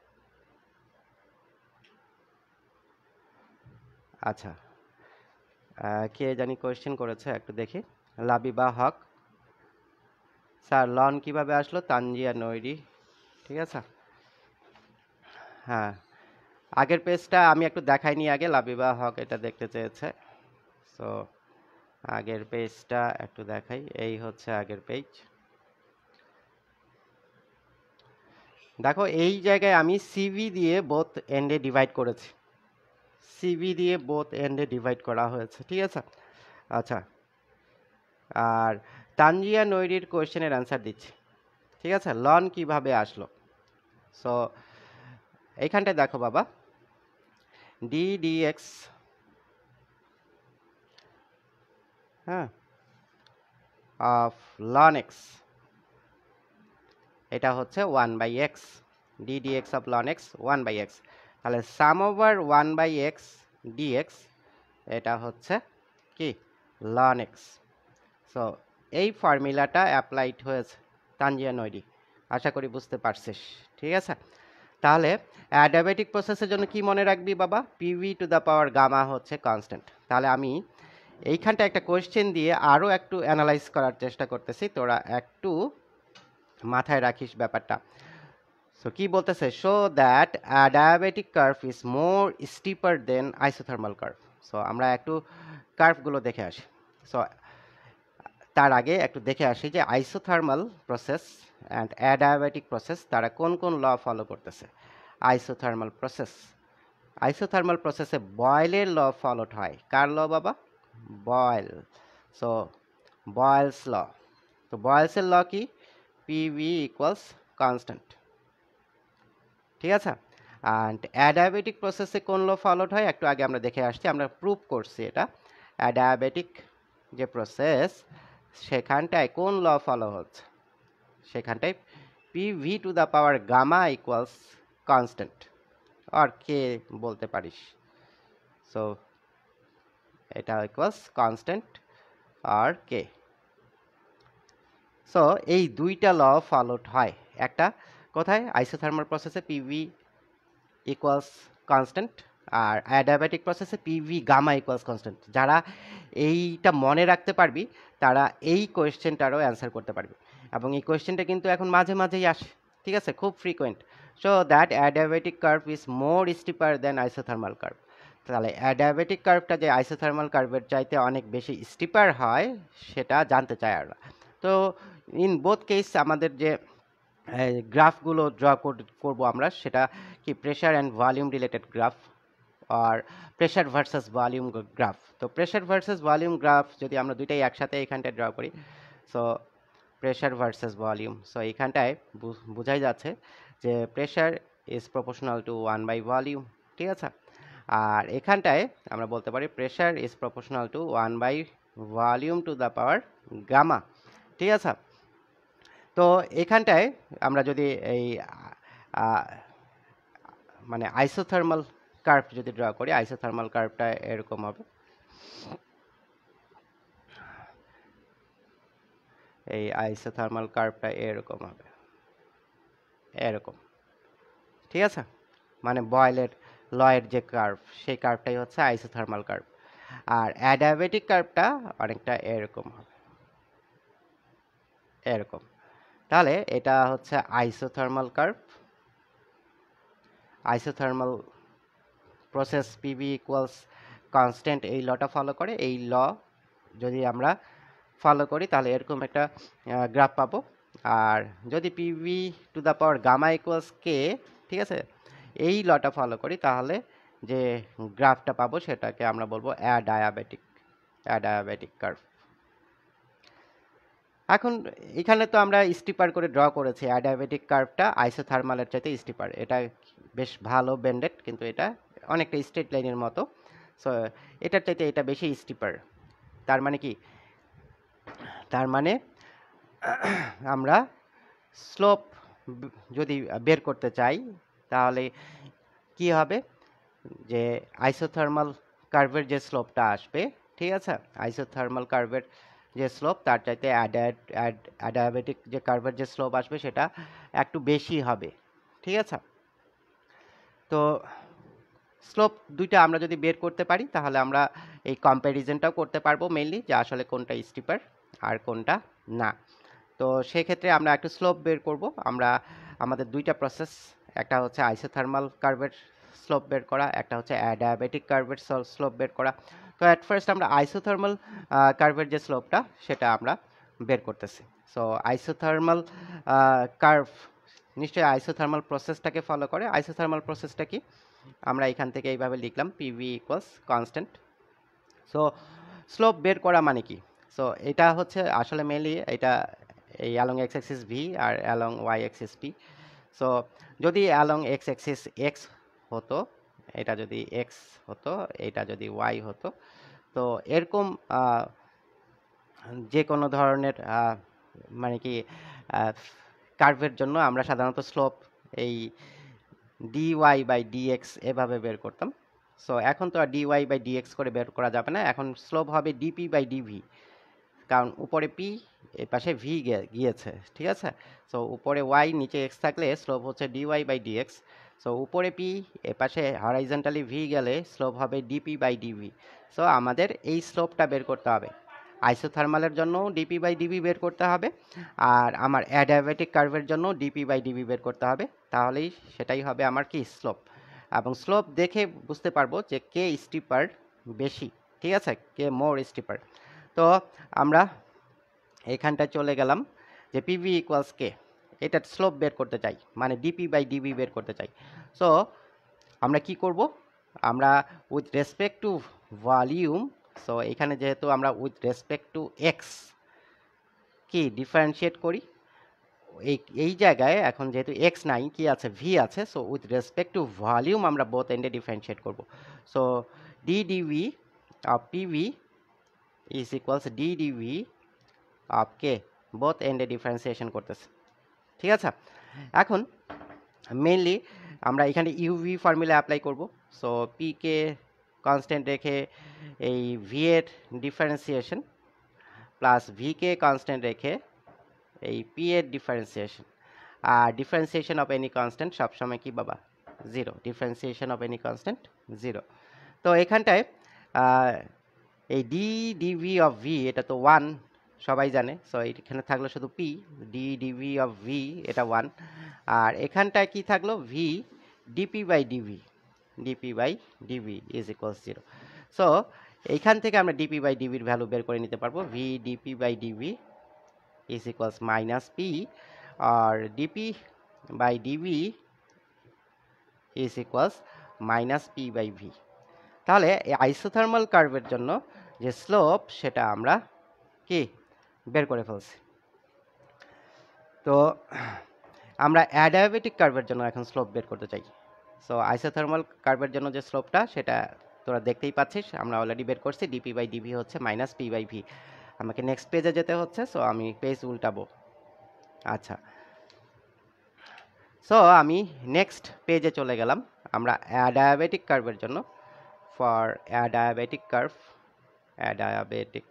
আচ্ছা কে জানি কোয়েশ্চেন করেছে একটু দেখি। লাবিবা হক। স্যার, লন কীভাবে আসলো? তানজিয়া নৈরি। ঠিক আছে? হ্যাঁ। আগের পেজটা আমি একটু দেখাইনি আগে। লাবিবা হক এটা দেখতে চেয়েছে। সো আগের পেজটা একটু দেখাই, এই হচ্ছে আগের পেজ। দেখো, এই জায়গায় আমি সিভি দিয়ে বোথ এন্ডে ডিভাইড করেছি। সিভি দিয়ে বোথ এন্ডে ডিভাইড করা হয়েছে, ঠিক আছে? আচ্ছা। আর তানজিয়া নৈরির কোয়েশ্চেনের অ্যান্সার দিচ্ছি, ঠিক আছে? লন কীভাবে আসলো? সো এইখানটায় দেখো বাবা। ডি ডি এক্স হ্যাঁ? অফ লন এক্স এটা হচ্ছে one by X D X of ln X one by X তাহলে sum over one by X DX এটা হচ্ছে কি? লন এক্স সো এই ফর্মুলাটা অ্যাপ্লাইড হয়েছে তানজিয়া নৈরি আশা করি বুঝতে পারছিস। ঠিক আছে? তাহলে অ্যাডাবেটিক প্রসেসের জন্য কি মনে রাখবি বাবা? PV to the power gamma হচ্ছে কনস্ট্যান্ট তাহলে আমি এইখানটা একটা কোয়েশ্চেন দিয়ে আরও একটু অ্যানালাইজ করার চেষ্টা করতেছি। তোরা একটু মাথায় রাখিস ব্যাপারটা। সো কি বলতেছে? Show that diabetic curve is more steeper then isothermal curve so আমরা একটু কার্ভগুলো দেখে আসি। সো তার আগে একটু দেখে আসি যে isothermal process and adiabatic process তারা কোন কোন ল ফলো করতেছে? আইসোথার্মাল প্রসেস আইসোথার্মাল প্রসেসে বয়েলের ল ফলোড হয়। কার ল বাবা? বয়েল সো বয়েলস ল তো বয়েলসের ল কি? পিভি ইকুয়ালস কনস্ট্যান্ট ঠিক আছে? অ্যান্ড অ্যাডায়াবেটিক প্রসেসে কোন ল ফলোড হয়? একটু আগে আমরা দেখে আসছি, আমরা প্রুভ করছি এটা। অ্যাডায়াবেটিক যে প্রসেস সেখানটায় কোন ল ফলো হচ্ছে? সেখানটায় P V to the power gamma equals constant R K বলতে পারিস। সো এটা ইকুয়ালস কনস্ট্যান্ট আর কে সো এই দুইটা ল ফলোড হয়। একটা কোথায়? আইসোথার্মাল প্রসেসে পিভি ইকুয়ালস কনস্ট্যান্ট আর অ্যাডায়াবেটিক প্রসেসে পিভি গামা ইকুয়ালস কনস্ট্যান্ট যারা এইটা মনে রাখতে পারবি, তারা এই কোয়েশ্চেনটারও অ্যান্সার করতে পারবি। এবং এই কোয়েশ্চেনটা কিন্তু এখন মাঝে মাঝেই আসে, ঠিক আছে? খুব frequent so that adiabatic curve is more steeper than isothermal curve তাহলে অ্যাডায়াবেটিক কার্ভটা যে আইসোথার্মাল কার্ভের চাইতে অনেক বেশি স্টিপার হয়, সেটা জানতে চায় আমরা। তো ইন বোথ কেস আমাদের যে গ্রাফগুলো ড্র করব আমরা, সেটা কি pressure and volume related graph R pressure versus volume graph তো প্রেশার ভার্সাস ভলিউম গ্রাফ যদি আমরা দুইটাই একসাথে এইখানটায় ড্র করি so pressure versus volume so এইখানটায় বু- বোঝাই যাচ্ছে যে pressure is proportional to one by volume ঠিক আছে? আর এখানটায় আমরা বলতে পারি pressure is proportional to one by volume to the power gamma ঠিক আছে? তো এখানটায় আমরা যদি এই মানে আইসোথার্মাল কার্ভ যদি ড্র করি আইসোথার্মাল কার্ভটা এরকম হবে। এই আইসোথার্মাল কার্ভটা এরকম হবে। এরকম, ঠিক আছে? মানে বয়েলের লয়ের যে কার্ভ সেই কার্ভটাই হচ্ছে আইসোথার্মাল কার্ভ আর অ্যাডায়াবেটিক কার্ভটা অনেকটা এরকম হবে। এরকম। তাহলে এটা হচ্ছে isothermal curve isothermal process PV equals constant এই লটা ফলো করে। এই ল যদি আমরা ফলো করি, তাহলে এরকম একটা গ্রাফ পাবো। আর যদি PV to the power gamma equals K ঠিক আছে? এই লটা ফলো করি, তাহলে যে গ্রাফটা পাবো সেটাকে আমরা বলব অ্যাডায়াবেটিক অ্যাডায়াবেটিক কার্ভ এখন এখানে তো আমরা স্টিপার করে ড্র করেছি অ্যাডায়াবেটিক কার্ভটা আইসোথার্মালের চাইতে স্টিপার এটা বেশ ভালো ব্যান্ডেড কিন্তু এটা অনেকটা স্ট্রেট লাইনের মতো সো এটার চাইতে এটা বেশি স্টিপার তার মানে কি? তার মানে আমরা স্লোপ যদি বের করতে চাই তাহলে কি হবে? যে আইসোথার্মাল কার্ভের যে স্লোপটা আসবে, ঠিক আছে? আইসোথার্মাল কার্ভের যে স্লোপ তার চাইতে অ্যাডায়াবেটিক যে কার্ভের যে স্লোপ আসবে, সেটা একটু বেশি হবে, ঠিক আছে? তো স্লোপ দুইটা আমরা যদি বের করতে পারি, তাহলে আমরা এই কম্প্যারিজনটাও করতে পারব মেনলি যে আসলে কোনটা স্টিপার আর কোনটা না। তো সেক্ষেত্রে আমরা একটু স্লোপ বের করব। আমরা, আমাদের দুইটা প্রসেস একটা হচ্ছে আইসোথার্মাল কার্ভের স্লোপ বের করা, একটা হচ্ছে ডায়াবেটিক কার্ভের স্লোপ বের করা। তো অ্যাট ফার্স্ট আমরা আইসোথার্মাল কার্ভের যে স্লোপটা সেটা আমরা বের করতেছি। সো আইসোথার্মাল কার্ভ নিশ্চয়ই আইসোথার্মাল প্রসেসটাকে ফলো করে। আইসোথার্মাল প্রসেসটা কি? আমরা এখান থেকে এইভাবে লিখলাম PV equals constant so slope বের করা মানে কি? সো এটা হচ্ছে আসলে মেনলি এটা এই অ্যালং এক্স এক্সিস ভি আর along Y axis P so যদি অ্যালং এক্স এক্সিস এক্স হতো, এটা যদি এক্স হতো, এটা যদি ওয়াই হতো, তো এরকম যে কোনো ধরনের মানে কি কার্ভের জন্য আমরা সাধারণত স্লোপ এই ডি ওয়াই বাই ডিএক্স এভাবে বের করতাম। সো এখন তো আর ডি ওয়াই বাই ডিএক্স করে বের করা যাবে না। এখন স্লোপ হবে ডিপি বাই ডিভি কারণ উপরে পি এর পাশে ভি গিয়েছে, ঠিক আছে? সো উপরে ওয়াই নিচে এক্স থাকলে স্লোপ হচ্ছে D Y by DX so উপরে পি এ পাশে হরাইজেন্টালি ভি গেলে স্লোপ হবে ডিপি বাই ডিভি সো আমাদের এই স্লোপটা বের করতে হবে। আইসোথার্মালের জন্য ডিপি বাই ডিবি বের করতে হবে আর আমার অ্যাডায়াবেটিক কার্ভের জন্য ডিপি বাই ডিবি বের করতে হবে। তাহলেই সেটাই হবে আমার কি? স্লোপ এবং স্লোপ দেখে বুঝতে পারব যে কে স্টিপার বেশি, ঠিক আছে? কে মোর স্টিপার তো আমরা এখানটায় চলে গেলাম যে পিভি ইকুয়ালস কে এটা স্লোপ বের করতে চাই মানে ডিপি বাই ডিবি বের করতে চাই। সো আমরা কি করব? আমরা with respect to volume so এখানে যেহেতু আমরা উইথ রেসপেক্ট টু এক্স কি ডিফারেন্সিয়েট করি, এই এই জায়গায় এখন যেহেতু এক্স নাই, কি আছে? ভি আছে so with respect to volume আমরা বোথ এন্ডে ডিফারেন্সিয়েট করব। So D DV of PV is equals D DV of K both এন্ডে ডিফারেন্সিয়েশন করতেছে। ঠিক আছে? এখন মেনলি আমরা এখানে ইউভি ফর্মুলা অ্যাপ্লাই করব। সো পি কে কনস্ট্যান্ট রেখে এই ভি এর ডিফারেন্সিয়েশন প্লাস ভি কে কনস্ট্যান্ট রেখে এই পি এর ডিফারেন্সিয়েশন আর ডিফারেন্সিয়েশন অফ এনি কনস্ট্যান্ট সবসময় কি বাবা? Zero differentiation of any constant zero তো এখানটায় এই ডি ডিভি অফ ভি এটা তো ওয়ান সবাই জানে। সো এখানে থাকল শুধু P D DV of V এটা ওয়ান আর এখানটায় কি থাকল? V DP by DV DP by DV is equals zero so এইখান থেকে আমরা ডিপি বাই ডিভির ভ্যালু বের করে নিতে পারব। V DP by DV is equals minus P R DP by DV is equals minus P by V তাহলে এই isothermal কার্ভের জন্য যে স্লোপ সেটা আমরা কি? বের করে ফেলছি। তো আমরা অ্যাডায়াবেটিক কার্ভের জন্য এখন স্লোপ বের করতে চাই। সো আইসোথার্মাল কার্ভের জন্য যে স্লোপটা সেটা তোরা দেখতেই পাচ্ছিস, আমরা অলরেডি বের করছি ডিপি বাই ডিভি হচ্ছে মাইনাস পি বাই ভি আমাকে নেক্সট পেজে যেতে হচ্ছে সো আমি পেজ উল্টাবো। আচ্ছা। সো আমি নেক্সট পেজে চলে গেলাম, আমরা অ্যাডায়াবেটিক কার্ভের জন্য। For adiabatic curve adiabatic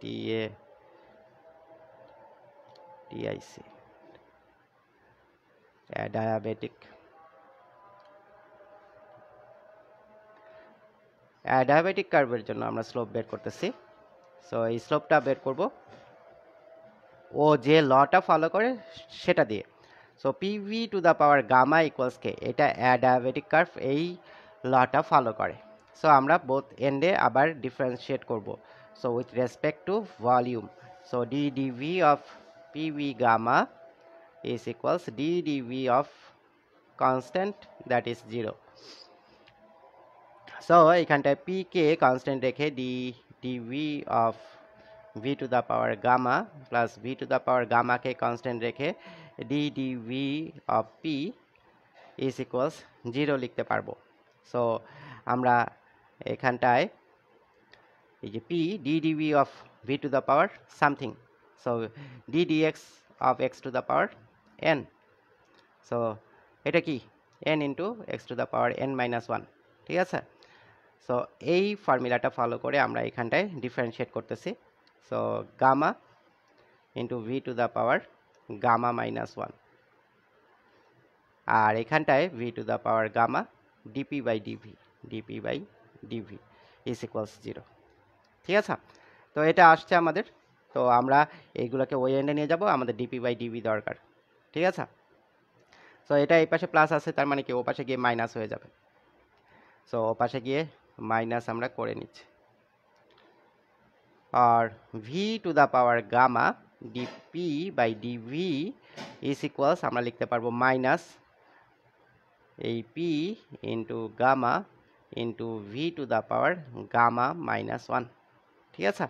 T A TIC adiabatic diabetic কার্ভের জন্য আমরা স্লোপ বের করতেছি। সো এই স্লোপটা বের করব। ও যে লটা ফলো করে, সেটা দিয়ে। So PV to the power gamma equals K এটা ডায়াবেটিক কার্ভ এই লটা ফলো করে। সো আমরা বোথ এন্ডে আবার ডিফারেন্সিয়েট করব। So with respect to volume so D DV of PV gamma is equals d dv of constant, that is 0 so এখানটায় P কে constant রেখে D DV of V to the power gamma plus V to the power গামাকে constant রেখে DV of P is equals zero লিখতে পারব। So আমরা এখানটায় এই যে P DV of V to the power something so DX of X to the power N so এটা কি? N into X to the power N minus one ঠিক আছে? সো এই ফর্মুলাটা ফলো করে আমরা এখানটায় ডিফারেন্সিয়েট করতেছি। So gamma into V to the power gamma minus one. আর এখানটায় V to the power gamma DP by DV DP by DV is equals zero ঠিক আছে? তো এটা আসছে আমাদের। তো আমরা এইগুলোকে ওই এন্ডে নিয়ে যাব, আমাদের ডিপি বাই ডিভি দরকার। ঠিক আছে? সো এটা এই পাশে প্লাস আছে, তার মানে কি? ও পাশে গিয়ে মাইনাস হয়ে যাবে। সো ও পাশে গিয়ে মাইনাস আমরা করে নিচ্ছি। আর V to the power gamma DP by DV is equals আমরা লিখতে পারব মাইনাস এই P into gamma into V to the power gamma minus one ঠিক আছে?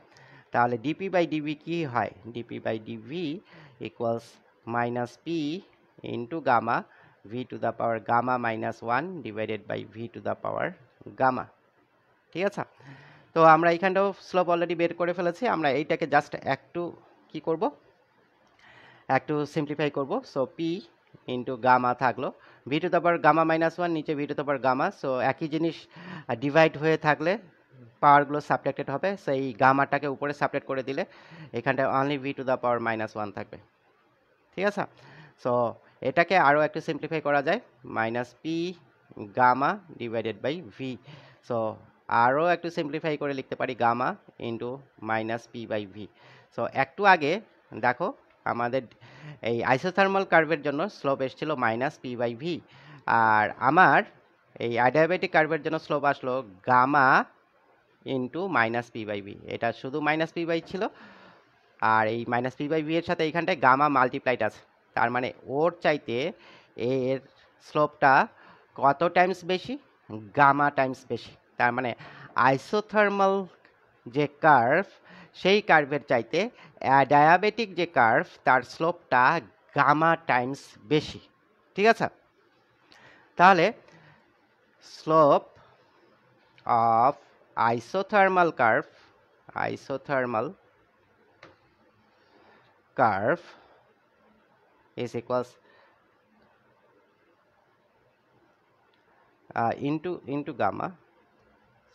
তাহলে ডিপি বাই ডিভি কী হয়? DP by DV equals minus P into gamma V to the power gamma minus one divided by V to the power gamma ঠিক আছে? তো আমরা এইখানটাও slope already বের করে ফেলেছি, আমরা এইটাকে জাস্ট একটু কি করব? একটু সিম্পলিফাই করব। সো পি ইন্টু গামা থাকল। V to power gamma minus one নিচে ভি টু গামা সো একই জিনিস ডিভাইড হয়ে থাকলে পাওয়ারগুলো সাবট্রাক্টেড হবে। সেই গামাটাকে উপরে সাবট্রাক্ট করে দিলে এখানটায় only V to the power minus one থাকবে। ঠিক আছে? সো এটাকে আরও একটু সিম্পলিফাই করা যায়। Minus P gamma divided by V so আরও একটু সিম্পলিফাই করে লিখতে পারি gamma into minus P by V so একটু আগে, দেখো, আমাদের এই আইসোথার্মাল কার্ভের জন্য স্লোপ এসেছিল মাইনাস পি বাই ভি আর আমার এই আইডায়াবেটিক কার্ভের জন্য স্লোপ আসলো gamma into minus P by V এটা শুধু মাইনাস পি বাই ছিল, আর এই মাইনাস পি বাই ভি এর সাথে এইখানটায় গামা মাল্টিপ্লাইড আছে। তার মানে ওর চাইতে এর স্লোপটা কত টাইমস বেশি? গামা টাইমস বেশি। তার মানে আইসোথার্মাল যে কার্ভ সেই কার্ভের চাইতে ডায়াবেটিক যে কার্ভ তার স্লোপটা গামা টাইমস বেশি। ঠিক আছে? তাহলে slope of isothermal curve isothermal curve is equals into into gamma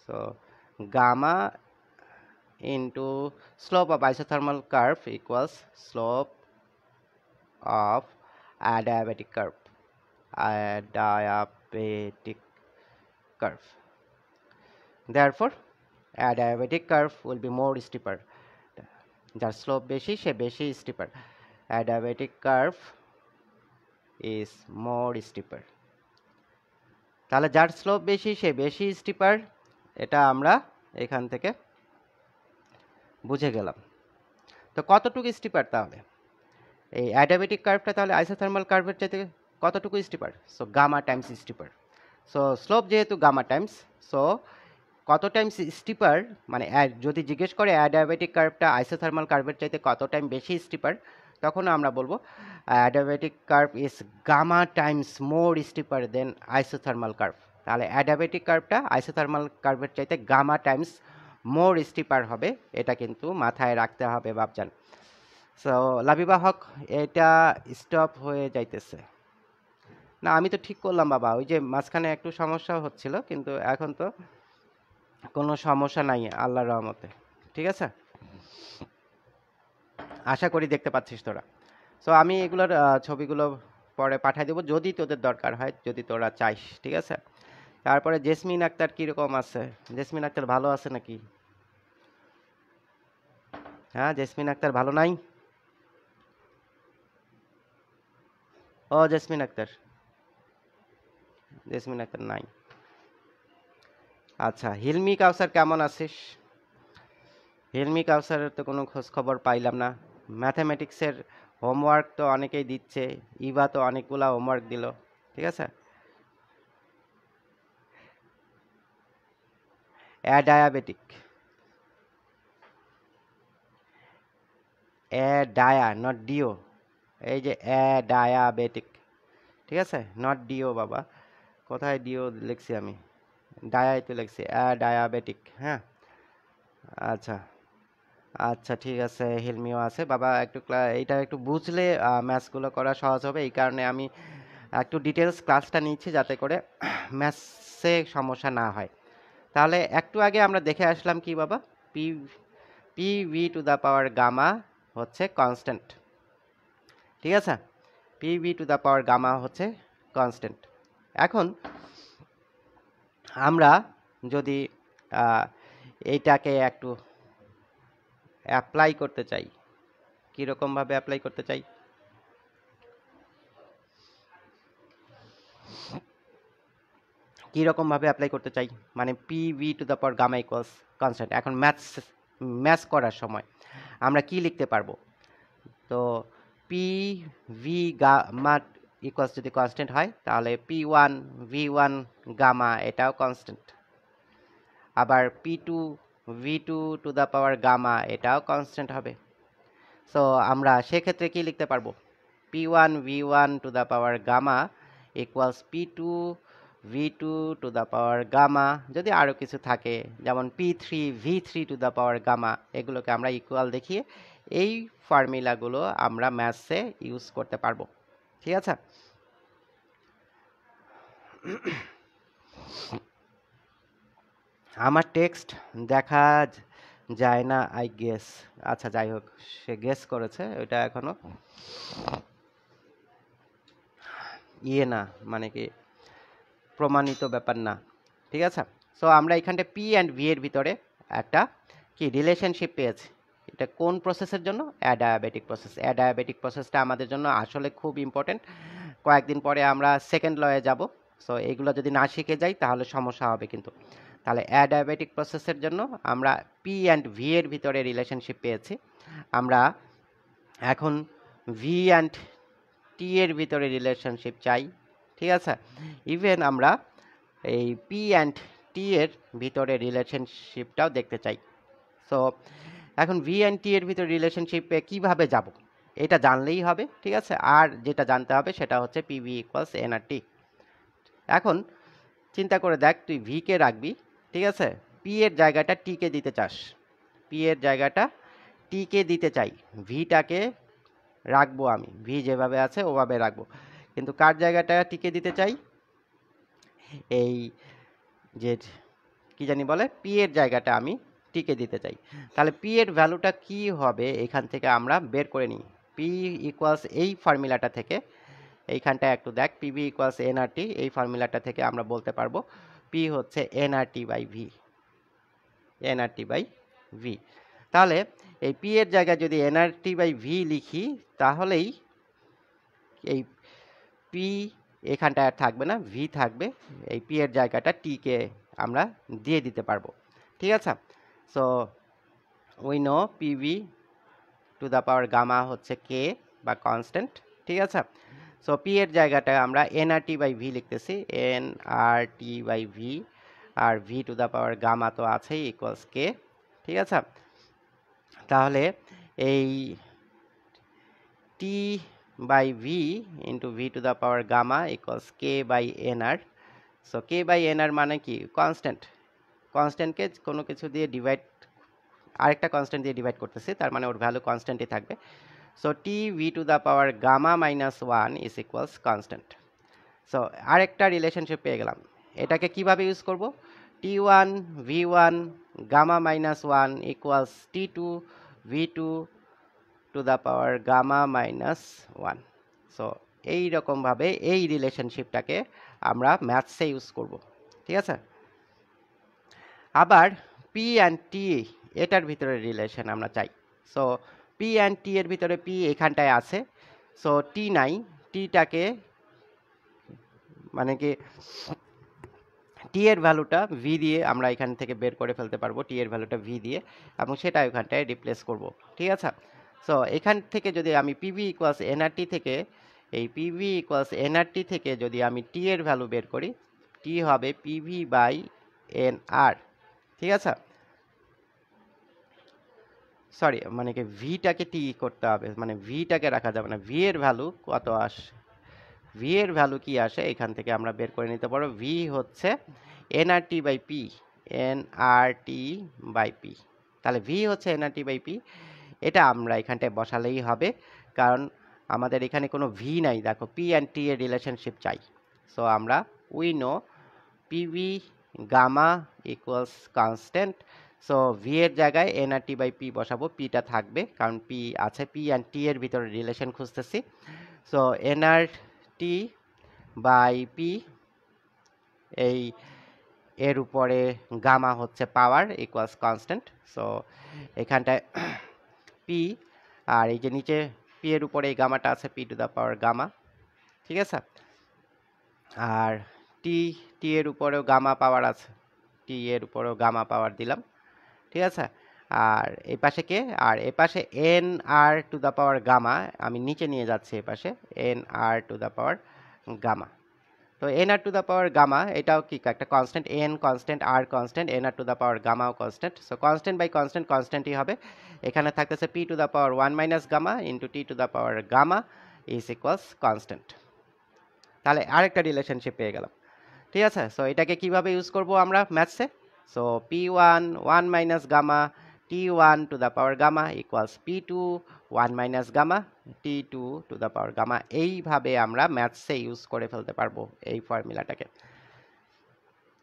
so gamma into slope of isothermal curve equals slope of adiabatic curve adiabatic curve therefore a diabetic curve will be more steeper যার slope বেশি সে বেশি steeper a diabetic curve is more steeper তাহলে যার slope বেশি সে বেশি stripper এটা আমরা এখান থেকে বুঝে গেলাম। তো কতটুকু স্টিপার তাহলে? এই অ্যাডাবেটিক কার্ভটা তাহলে আইসোথার্মাল কার্ভের চাইতে কতটুকু steeper? So gamma times steeper. So slope যেহেতু গামা টাইমস সো কত টাইমস স্টিপার? মানে যদি জিজ্ঞেস করে অ্যাডায়াবেটিক কার্ভটা আইসোথার্মাল কার্ভের চাইতে কত টাইম বেশি স্টিপার তখন আমরা বলব adiabatic curve is gamma times more steeper than isothermal curve. তাহলে অ্যাডায়াবেটিক কার্ভটা আইসোথার্মাল কার্ভের চাইতে গামা টাইমস মোর স্টিপার হবে, এটা কিন্তু মাথায় রাখতে হবে বাবজান সো লাবিবা হক এটা স্টপ হয়ে যাইতেছে। না, আমি তো ঠিক করলাম বাবা, ওই যে মাঝখানে একটু সমস্যা হচ্ছিল, কিন্তু এখন তো কোনো সমস্যা নাই, আল্লাহর রহমতে। ঠিক আছে? আশা করি দেখতে পাচ্ছিস তোরা। সো আমি এগুলোর ছবিগুলো পরে পাঠিয়ে দেবো, যদি তোদের দরকার হয়, যদি তোরা চাইস। ঠিক আছে? তারপরে জেসমিন আক্তার কীরকম আছে? জেসমিন আক্তার ভালো আছে নাকি? হ্যাঁ জেসমিন আক্তার ভালো নাই? ও, জেসমিন আক্তার। জেসমিন আক্তার নাই। আচ্ছা হিলমি কাউসার কেমন আছিস? হিলমি কাউসারের তো কোনো খোঁজ খবর পাইলাম না। ম্যাথামেটিক্সের হোমওয়ার্ক তো অনেকেই দিচ্ছে, ইভা তো অনেকগুলা হোমওয়ার্ক দিল, ঠিক আছে? অ্যাডায়াবেটিক। এ ডায়া নট ডিও এই যে এ ডায়াবেটিক ঠিক আছে? নট ডিও বাবা। কোথায় ডিও লিখছি আমি? ডায়াই তো লিখছি এ ডায়াবেটিক হ্যাঁ? আচ্ছা। আচ্ছা ঠিক আছে, হিলমিও আছে। বাবা, একটু এইটা একটু বুঝলে ম্যাথসগুলো করা সহজ হবে। এই কারণে আমি একটু ডিটেলস ক্লাসটা নিচ্ছি যাতে করে ম্যাথসে সমস্যা না হয়। তাহলে একটু আগে আমরা দেখে আসলাম কি, বাবা? P P V to the power gamma হচ্ছে কনস্ট্যান্ট ঠিক আছে? P V to the power gamma হচ্ছে কনস্ট্যান্ট এখন আমরা যদি এইটাকে একটু অ্যাপ্লাই করতে চাই কীরকমভাবে অ্যাপ্লাই করতে চাই? কীরকমভাবে অ্যাপ্লাই করতে চাই? মানে P V to the power gamma equals constant এখন ম্যাথস ম্যাথস করার সময়। আমরা কি লিখতে পারব? তো পি ভি গামা ইকুয়ালস যদি কনস্ট্যান্ট হয়, তাহলে P one V one gamma এটাও কনস্ট্যান্ট আবার P two V two to the power gamma এটাও কনস্ট্যান্ট হবে। সো আমরা সেক্ষেত্রে কি লিখতে পারব? P one V one to the power gamma equals P two V two to the power gamma যদি আরও কিছু থাকে, যেমন P three V three to the power gamma এগুলোকে আমরা ইকুয়াল দেখিয়ে এই ফর্মুলাগুলো আমরা ম্যাথসে ইউজ করতে পারব। ঠিক আছে? আমার টেক্সট দেখা যায় না আই গেস আচ্ছা যাই হোক, সে গেস করেছে, ওইটা এখনও ইয়ে না মানে কি প্রমাণিত ব্যাপার না, ঠিক আছে? সো আমরা এখানটা পি অ্যান্ড ভি এর ভিতরে একটা কি রিলেশনশিপ পেয়েছি। এটা কোন প্রসেসের জন্য? অ্যাডায়াবেটিক প্রসেস অ্যাডায়াবেটিক প্রসেসটা আমাদের জন্য আসলে খুব ইম্পর্টেন্ট কয়েকদিন পরে আমরা সেকেন্ড লয়ে যাব। সো এইগুলো যদি না শিখে যাই, তাহলে সমস্যা হবে কিন্তু। তাহলে অ্যাডায়াবেটিক প্রসেসের জন্য আমরা পি অ্যান্ড ভি এর ভিতরে রিলেশনশিপ পেয়েছি। আমরা এখন ভি অ্যান্ড টি এর ভিতরে রিলেশনশিপ চাই। ঠিক আছে? ইভেন আমরা এই পি অ্যান্ড টি এর ভিতরে রিলেশনশিপটাও দেখতে চাই। সো এখন ভি অ্যান্ড টি এর ভিতরে রিলেশনশিপে কীভাবে যাব? এটা জানলেই হবে, ঠিক আছে? আর যেটা জানতে হবে সেটা হচ্ছে P V equals N R T এখন চিন্তা করে দেখ, তুই ভিকে রাখবি, ঠিক আছে? পি এর জায়গাটা টিকে দিতে চাস। পি এর জায়গাটা টিকে দিতে চাই। ভিটাকে রাখব আমি। ভি যেভাবে আছে, ওভাবে রাখব। কিন্তু কার জায়গাটা টিকে দিতে চাই? এই যে কি জানি বলে? পি এর জায়গাটা আমি টিকে দিতে চাই। তাহলে পি এর ভ্যালুটা কি হবে? এখান থেকে আমরা বের করে নিই। পি ইকুয়ালস এই ফর্মুলাটা থেকে। এইখানটা একটু দেখ। পিবি ইকুয়ালস এনআরটি এই ফর্মুলাটা থেকে আমরা বলতে পারব পি হচ্ছে NRT by V NRT by V তাহলে এই পি এর জায়গায় যদি এনআরটি বাই ভি লিখি, তাহলেই এই পি এখানটা আর থাকবে না ভি থাকবে, এই পি এর জায়গাটা টিকে আমরা দিয়ে দিতে পারব। ঠিক আছে? So we know PV to the power gamma হচ্ছে কে বা কনস্ট্যান্ট ঠিক আছে? সো পি এর জায়গাটা আমরা N R T by V লিখতেছি N R T by V R V to the power gamma তো আছেই ইকুয়ালস কে ঠিক আছে? তাহলে এই T into V to the power gamma equals K by N R so K by N R মানে কি? Constant কনস্ট্যান্টকে কোনো কিছু দিয়ে ডিভাইড আরেকটা কনস্ট্যান্ট দিয়ে ডিভাইড করতেছি, তার মানে ওর ভ্যালু কনস্ট্যান্টই থাকবে। So T V to the power gamma minus one is equals constant so আরেকটা রিলেশনশিপ পেয়ে গেলাম। এটাকে কীভাবে ইউজ করব? T one V one gamma minus one equals T two V two to the power gamma minus one so এই রকমভাবে এই রিলেশনশিপটাকে আমরা ম্যাথসে ইউজ করব, ঠিক আছে? আবার পি অ্যান্ড টি এটার ভিতরে রিলেশন আমরা চাই। সো পি অ্যান্ড টি এর ভিতরে পি এখানটায় আছে। সো টি নাই টিটাকে মানে কি টি এর ভ্যালুটা ভি দিয়ে আমরা এখান থেকে বের করে ফেলতে পারব টি এর ভ্যালুটা ভি দিয়ে, এবং সেটা ওখানটায় রিপ্লেস করব, ঠিক আছে? সো এখান থেকে যদি আমি পিভি ইকুয়ালস এনআরটি থেকে, এই পিভি ইকুয়ালস এনআরটি থেকে যদি আমি টি এর ভ্যালু বের করি টি হবে পিভি বাই এন আর ঠিক আছে? সরি মানে কি ভিটাকে টি করতে হবে মানে ভিটাকে রাখা যাবে না। ভি এর ভ্যালু কত আসে ভি এর ভ্যালু কি আসে? এখান থেকে আমরা বের করে নিতে পারব। ভি হচ্ছে NRT by P N R T by P তাহলে ভি হচ্ছে এনআরটি বাই পি এটা আমরা এখানটায় বসালেই হবে। কারণ আমাদের এখানে কোনো ভি নাই, দেখো পি অ্যান্ড টি এর রিলেশনশিপ চাই। সো আমরা we know PV gamma equals constant so V এর জায়গায় এনআরটি বাই পি বসাবো পিটা থাকবে, কারণ পি আছে পি অ্যান্ড টি এর ভিতরে রিলেশন খুঁজতেছি। So NR T by P এই এর উপরে গামা হচ্ছে পাওয়ার ইকুয়ালস কনস্ট্যান্ট সো এখানটায় পি আর এই যে নিচে পি এর উপরে এই গামাটা আছে P to the power gamma, ঠিক আছে? আর টি টি এর উপরেও গামা পাওয়ার আছে টি এর উপরেও গামা পাওয়ার দিলাম, ঠিক আছে? আর এই পাশে কে? আর এ পাশে N R to the power gamma, আমি নিচে নিয়ে যাচ্ছি এ পাশে N R to the power gamma. তো N R to the power gamma এটাও কি একটা constant N constant R constant N R to the power গামাও constant so constant by constant কনস্ট্যান্টই হবে। এখানে থাকতেছে P to the power one minus gamma into T to the power gamma is equals constant তাহলে আরেকটা relationship পেয়ে গেলাম। ঠিক আছে? So এটাকে কীভাবে ইউজ করব আমরা ম্যাথসে so P one one minus gamma T one to the power gamma equals P two one minus gamma T two to the power gamma এইভাবে আমরা ম্যাথসে ইউজ করে ফেলতে পারব এই ফর্মুলাটাকে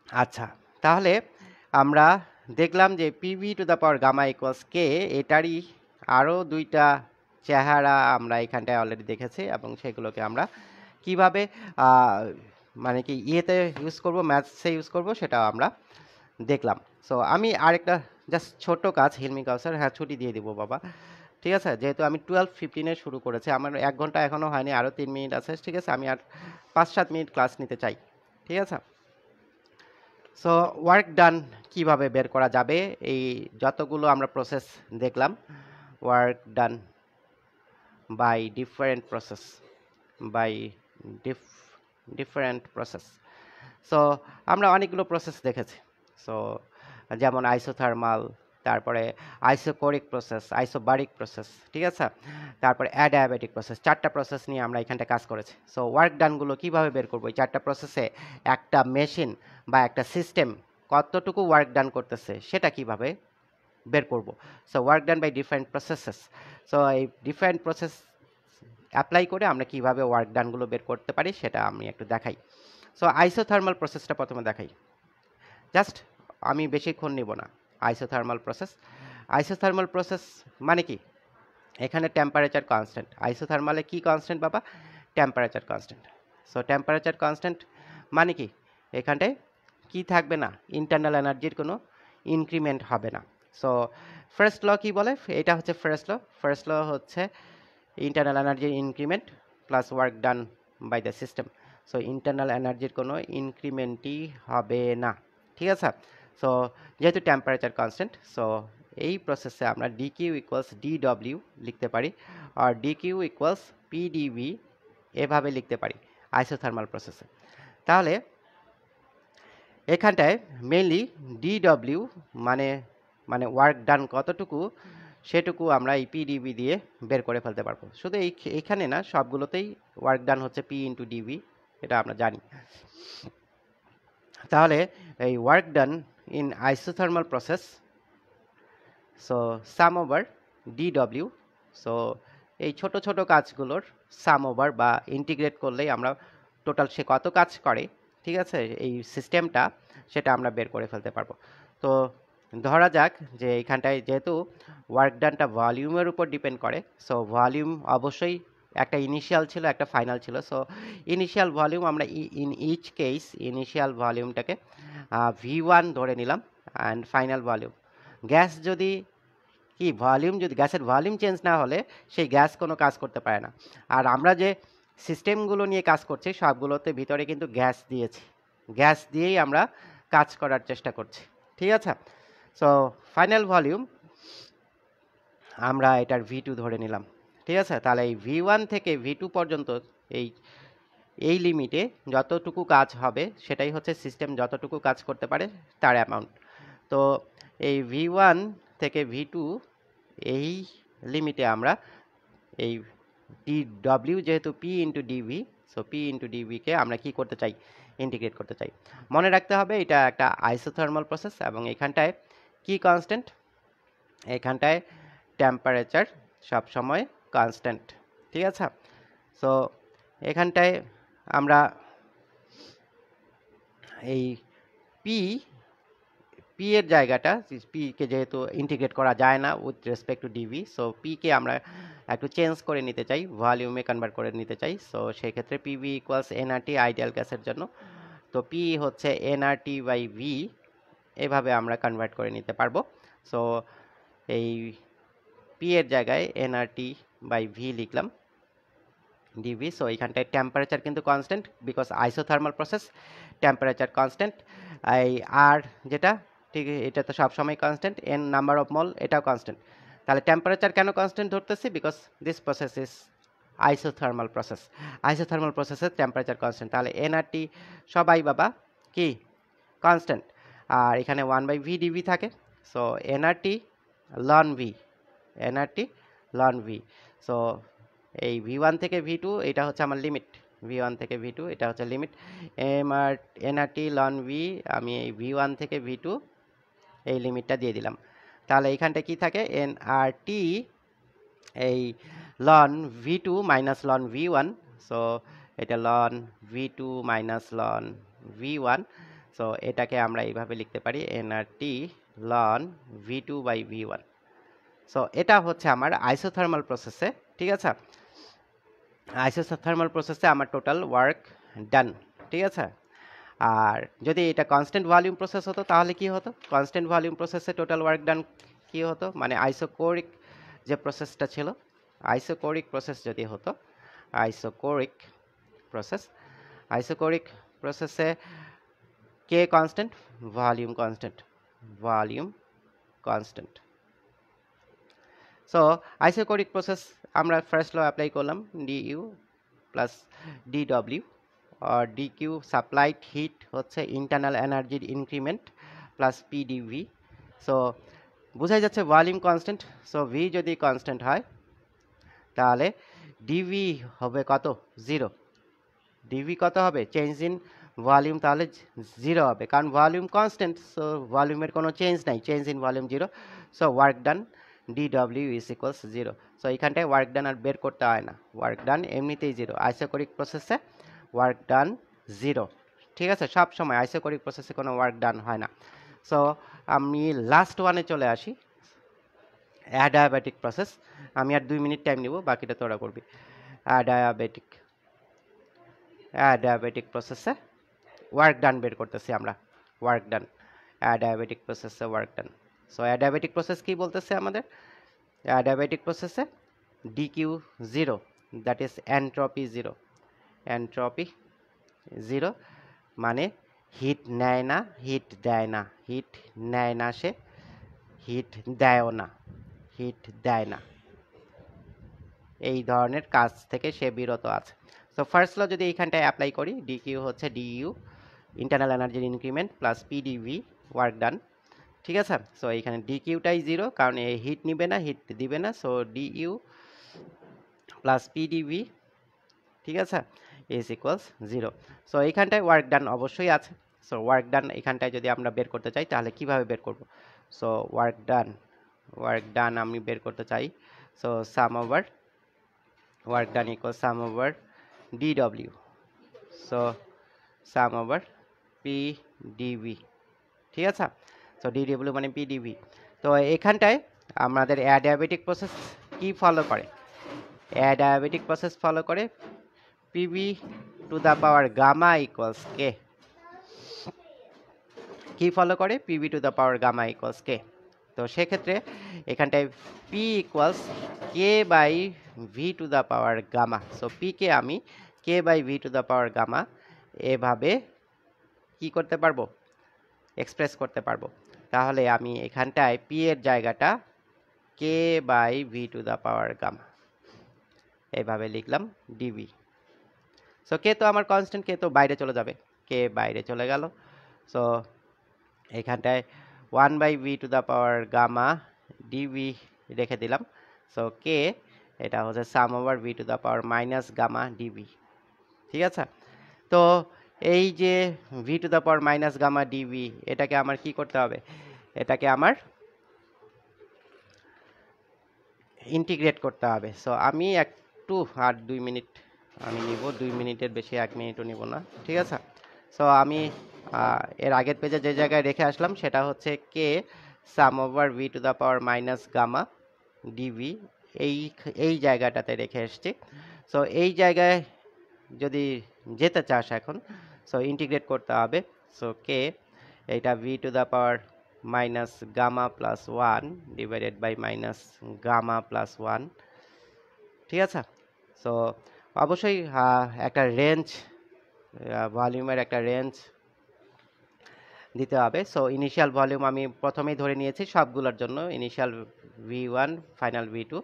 আচ্ছা তাহলে আমরা দেখলাম যে PV to the power gamma equals K এটারই আরও দুইটা চেহারা আমরা এখানটায় অলরেডি দেখেছি এবং সেগুলোকে আমরা কীভাবে মানে কি ইয়েতে ইউজ করব ম্যাথসে ইউজ করব, সেটাও আমরা দেখলাম। সো আমি আরেকটা জাস্ট ছোট কাজ হিলমি কাউসার হ্যাঁ ছুটি দিয়ে দিব বাবা। ঠিক আছে? যেহেতু আমি টুয়েলভ ফিফটিনে শুরু করেছি, আমার এক ঘণ্টা এখনও হয়নি আরও তিন মিনিট আছে, ঠিক আছে? আমি আর পাঁচ সাত মিনিট ক্লাস নিতে চাই, ঠিক আছে? সো ওয়ার্ক ডান কীভাবে বের করা যাবে? এই যতগুলো আমরা প্রসেস দেখলাম work done by different process by diff different process so আমরা অনেকগুলো প্রসেস দেখেছি। সো যেমন আইসোথার্মাল, তারপরে আইসোকোরিক প্রসেস, আইসোবারিক প্রসেস, ঠিক আছে? তারপরে অ্যাডায়াবেটিক প্রসেস, চারটা প্রসেস নিয়ে আমরা এখানটা কাজ করেছি। সো ওয়ার্ক ডানগুলো কীভাবে বের করব? এই চারটা প্রসেসে একটা মেশিন বা একটা সিস্টেম কতটুকু ওয়ার্ক ডান করতেছে সেটা কীভাবে বের করব? So work done by different processes so এই ডিফারেন্ট প্রসেস অ্যাপ্লাই করে আমরা কীভাবে ওয়ার্ক ডানগুলো বের করতে পারি সেটা আমি একটু দেখাই। সো আইসোথার্মাল প্রসেসটা প্রথমে দেখাই। জাস্ট আমি বেশিক্ষণ নিব না। আইসোথার্মাল প্রসেস আইসোথার্মাল প্রসেস মানে কি? এখানে টেম্পারেচার কনস্ট্যান্ট আইসোথার্মালে কি কনস্ট্যান্ট বাবা? Temperature constant so temperature constant মানে কি? এখানটায় কি থাকবে না? ইন্টারনাল এনার্জির কোনো ইনক্রিমেন্ট হবে না। সো ফার্স্ট ল কি বলে? এটা হচ্ছে ফার্স্ট ল ফার্স্ট ল হচ্ছে ইন্টারনাল এনার্জির increment plus work done by the system so internal এনার্জির কোনো ইনক্রিমেন্টই হবে না। ঠিক আছে? সো যেহেতু টেম্পারেচার কনস্ট্যান্ট সো এই প্রসেসে আমরা ডি কিউ ইকুয়ালস ডিডব্লিউ লিখতে পারি, আর ডি কিউ ইকুয়ালস পিডিভি এভাবে লিখতে পারি আইসোথার্মাল প্রসেসে তাহলে এখানটায় মেনলি ডিডব্লিউ মানে মানে ওয়ার্ক ডান কতটুকু, সেটুকু আমরা এই পিডিবি দিয়ে বের করে ফেলতে পারব। শুধু এই এখানে না, সবগুলোতেই ওয়ার্ক ডান হচ্ছে পি ইন্টু ডিবি এটা আমরা জানি। তাহলে এই work done in isothermal process so sum over DW so এই ছোট ছোট কাজগুলোর সাম ওভার বা ইন্টিগ্রেট করলেই আমরা টোটাল সে কত কাজ করে, ঠিক আছে? এই সিস্টেমটা সেটা আমরা বের করে ফেলতে পারব। তো, ধরা যাক যে এইখানটায় যেহেতু ওয়ার্ক ডানটা ভলিউমের উপর ডিপেন্ড করে সো ভলিউম অবশ্যই একটা ইনিশিয়াল ছিল, একটা ফাইনাল ছিল। সো ইনিশিয়াল ভলিউম আমরা ইন ইচ কেস ইনিশিয়াল ভলিউমটাকে ভি ওয়ান ধরে নিলাম অ্যান্ড ফাইনাল ভলিউম গ্যাস যদি, কি ভলিউম যদি গ্যাসের ভলিউম চেঞ্জ না হলে সেই গ্যাস কোনো কাজ করতে পারে না। আর আমরা যে সিস্টেমগুলো নিয়ে কাজ করছি, সবগুলোতে ভিতরে কিন্তু গ্যাস দিয়েছি। গ্যাস দিয়েই আমরা কাজ করার চেষ্টা করছি। ঠিক আছে? সো ফাইনাল ভলিউম আমরা এটার ভি টু ধরে নিলাম। ঠিক আছে? তাহলে এই ভি ওয়ান থেকে ভি টু পর্যন্ত এই এই লিমিটে যতটুকু কাজ হবে, সেটাই হচ্ছে সিস্টেম যতটুকু কাজ করতে পারে তার অ্যামাউন্ট তো এই ভি ওয়ান থেকে ভি টু এই লিমিটে আমরা এই ডি ডব্লিউ যেহেতু P into DV so P into ডিভিকে আমরা কি করতে চাই? ইন্টিগ্রেট করতে চাই। মনে রাখতে হবে, এটা একটা আইসোথার্মাল প্রসেস এবং এখানটায় কি কনস্ট্যান্ট এখানটায় টেম্পারেচার সবসময় কনস্ট্যান্ট ঠিক আছে? সো এখানটায় আমরা এই পি পি এর জায়গাটা পিকে যেহেতু ইন্টিগ্রেট করা যায় না with respect to DV so পিকে আমরা একটু চেঞ্জ করে নিতে চাই ভলিউমে কনভার্ট করে নিতে চাই সো সেই ক্ষেত্রে পিভি ইকুয়ালস এনআরটি আইডিয়াল গ্যাসের জন্য। তো পি হচ্ছে এনআরটি বাই ভি এভাবে আমরা কনভার্ট করে নিতে পারব। সো এই পি এর জায়গায় এনআরটি বাই ভি লিখলাম ডিভি সো এইখানটায় টেম্পারেচার কিন্তু constant because isothermal process temperature constant এই আর যেটা, ঠিক, এটা তো সবসময় constant N number of mol এটাও কনস্ট্যান্ট তাহলে টেম্পারেচার কেন কনস্ট্যান্ট ধরতেছি? Because this process is isothermal process isothermal প্রসেসের টেম্পারেচার কনস্ট্যান্ট তাহলে এনআরটি সবাই বাবা কি? কনস্ট্যান্ট আর এখানে ওয়ান বাই ভি ডিভি থাকে so NRT ln V NRT ln V so এই ভি ওয়ান থেকে ভি টু এটা হচ্ছে আমার লিমিট ভি ওয়ান থেকে ভি টু এটা হচ্ছে limit M R NRT ln V আমি এই ভি ওয়ান থেকে ভি টু এই লিমিটটা দিয়ে দিলাম। তাহলে এইখানটা কি থাকে? এন আর টি এই ln V two minus ln V one so এটা ln V two minus ln V one so এটাকে আমরা এইভাবে লিখতে পারি। N R T ln V two by V one so এটা হচ্ছে আমার আইসোথার্মাল প্রসেসে ঠিক আছে? আইসোথার্মাল প্রসেসে আমার টোটাল ওয়ার্ক ডান ঠিক আছে? আর যদি এটা কনস্ট্যান্ট ভলিউম প্রসেস হতো, তাহলে কি হতো? কনস্ট্যান্ট ভলিউম প্রসেসে টোটাল ওয়ার্ক ডান কি হতো? মানে আইসোকোরিক যে প্রসেসটা ছিল আইসোকোরিক প্রসেস যদি হতো আইসোকোরিক প্রসেস আইসোকোরিক প্রসেসে কে constant volume constant volume constant so isochoric process আমরা ফার্স্ট ল অ্যাপ্লাই করলাম ডিইউ প্লাস ডি ডিডব্লিউ আর ডিকিউ সাপ্লাইড হিট হচ্ছে ইন্টারনাল এনার্জির ইনক্রিমেন্ট প্লাস পিডিভি সো বোঝাই যাচ্ছে ভলিউম কনস্ট্যান্ট সো ভি যদি কনস্ট্যান্ট হয়, তাহলে ডিভি হবে কত? জিরো ডিভি কত হবে? চেঞ্জ ইন ভলিউম তাহলে জিরো হবে। কারণ ভলিউম কনস্ট্যান্ট সো ভলিউমের কোনো চেঞ্জ নাই। Change in volume zero so work done DW is equals zero so এইখানটায় ওয়ার্ক ডান আর বের করতে হয় না। ওয়ার্ক ডান এমনিতেই জিরো আইসোকরিক প্রসেসে ওয়ার্ক ডান জিরো ঠিক আছে? সব সময় আইসোকরিক প্রসেসে কোনো ওয়ার্ক ডান হয় না। সো আমি লাস্ট ওয়ানে চলে আসি। অ্যাডায়াবেটিক প্রসেস আমি আর দুই মিনিট টাইম নিব, বাকিটা তোরা করবি। অ্যাডায়াবেটিক অ্যাডায়াবেটিক প্রসেসে ওয়ার্ক ডান বের করতেছি আমরা। ওয়ার্ক ডান অ্যাডায়াবেটিক প্রসেসে work done so adiabatic process কি বলতেছে আমাদের? অ্যাডায়াবেটিক প্রসেসে DQ zero that is entropy zero entropy zero মানে হিট নেয় না হিট দেয় না হিট নেয় না সে হিট দেয়ও না হিট দেয় না। এই ধরনের কাজ থেকে সে বিরত আছে। সো ফার্স্ট ল যদি এইখানটায় অ্যাপ্লাই করি ডিকিউ হচ্ছে ডিইউ ইন্টারনাল এনার্জির increment plus PDV work done ঠিক আছে? সো এইখানে ডিকিউটাই জিরো কারণ এই হিট নিবে না হিট দিবে না। সো ডিইউ প্লাস পিডিভি ঠিক আছে? ইজ ইকুয়ালস জিরো সো এইখানটায় ওয়ার্ক ডান অবশ্যই আছে। সো ওয়ার্ক ডান এখানটায় যদি আমরা বের করতে চাই, তাহলে কীভাবে বের করব? So work done work done আমি বের করতে চাই। So sum over work done equal sum over DW so sum over P DV ঠিক আছে? সো ডিডব্লিউ মানে পিডিভি তো এখানটায় আমাদের অ্যাডিয়াবেটিক প্রসেস কি ফলো করে? অ্যাডায়াবেটিক প্রসেস ফলো করে PV to the power gamma equals K কি ফলো করে? PV to the power gamma equals K তো সেক্ষেত্রে এখানটায় P equals K by V to the power gamma so পিকে আমি K by V to the power gamma এভাবে কি করতে পারব? এক্সপ্রেস করতে পারব। তাহলে আমি এখানটায় পি এর জায়গাটা K by V to the power gamma এইভাবে লিখলাম ডিভি সো কে তো আমার কনস্ট্যান্ট কে তো বাইরে চলে যাবে। কে বাইরে চলে গেল। সো এখানটায় one by V to the power gamma DV রেখে দিলাম। সো কে এটা হচ্ছে sum over V to the power minus gamma DV ঠিক আছে? তো, এই যে V to the power minus gamma DV এটাকে আমার কি করতে হবে? এটাকে আমার ইন্টিগ্রেট করতে হবে। সো আমি একটু আর দুই মিনিট, আমি নিব, দুই মিনিটের বেশি, এক মিনিটও নিব না, ঠিক আছে? সো আমি এর আগের পেজে যে জায়গায় রেখে আসলাম, সেটা হচ্ছে K sum over V to the power minus gamma DV এই এই জায়গাটাতে রেখে এসছি। সো এই জায়গায় যদি যেতে চাস এখন সো ইন্টিগ্রেট করতে হবে। সো কে এইটা V to the power minus gamma plus one divided by minus gamma plus one ঠিক আছে? সো অবশ্যই একটা রেঞ্জ ভলিউমের একটা রেঞ্জ দিতে হবে। সো ইনিশিয়াল ভলিউম আমি প্রথমেই ধরে নিয়েছি সবগুলোর জন্য initial V one final V two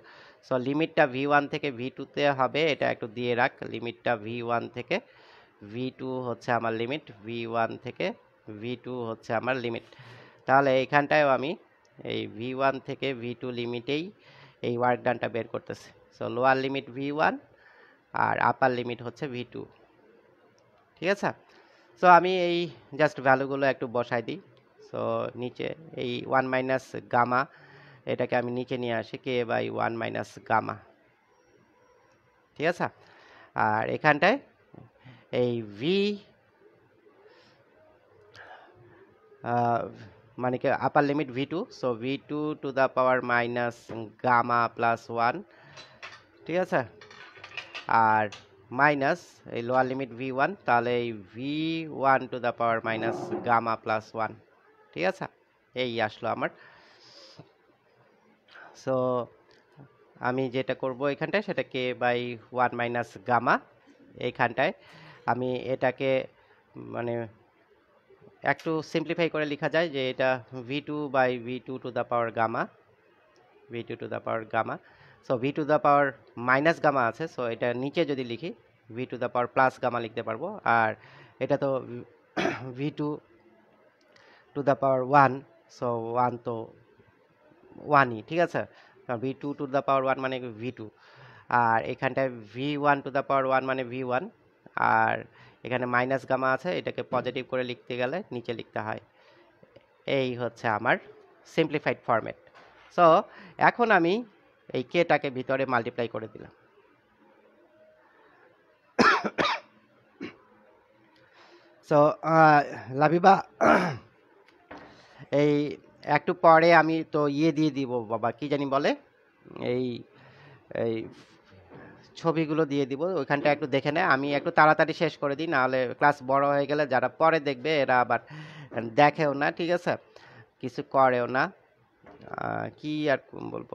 so লিমিটটা V one থেকে ভি টুতে হবে, এটা একটু দিয়ে রাখ। লিমিটটা ভি ওয়ান থেকে ভি টু হচ্ছে আমার লিমিট ভি ওয়ান থেকে ভি টু হচ্ছে আমার লিমিট তাহলে এইখানটায়ও আমি এই ভি ওয়ান থেকে ভি টু লিমিটেই এই ওয়ার্ক ডানটা বের করতেছি। So lower limit V one আর আপার লিমিট হচ্ছে ভি টু ঠিক আছে? সো আমি এই জাস্ট ভ্যালুগুলো একটু বসাই দিই। সো নিচে এই ওয়ান মাইনাস গামা এটাকে আমি নিচে নিয়ে আসি K by one minus gamma ঠিক আছে? আর এখানটায় এই ভি মানে কি upper limit V two so V two to the power minus gamma plus one ঠিক আছে? আর মাইনাস এই লোয়ার লিমিট ভি ওয়ান তাহলে এই V one to the power minus gamma plus one ঠিক আছে? এই আসলো আমার। সো আমি যেটা করব এখানটায় সেটা K by one minus gamma এইখানটায়। আমি এটাকে মানে একটু সিম্পলিফাই করে লেখা যায় যে এটা V two by V two to the power gamma V two to the power gamma so V to the power minus gamma আছে সো এটা নিচে যদি লিখি V to the power plus gamma লিখতে পারব। আর এটা তো V two to the power one so one তো ওয়ানই ঠিক আছে? V two to the power one মানে ভি টু আর এখানটায় V one to the power one মানে ভি ওয়ান আর এখানে মাইনাস গামা আছে, এটাকে পজিটিভ করে লিখতে গেলে নিচে লিখতে হয়। এই হচ্ছে আমার সিম্পলিফাইড ফরম্যাট সো এখন আমি এই কেটাকে ভিতরে মাল্টিপ্লাই করে দিলাম। সো লাভিবা এই একটু পরে আমি তো ইয়ে দিয়ে দিব, বাবা, কি জানি বলে? এই এই ছবিগুলো দিয়ে দিব ওইখানটা একটু দেখে নেয় আমি একটু তাড়াতাড়ি শেষ করে দিই নাহলে ক্লাস বড় হয়ে গেলে যারা পরে দেখবে এরা আবার দেখেও না ঠিক আছে? কিছু করেও না। কি আর বলব?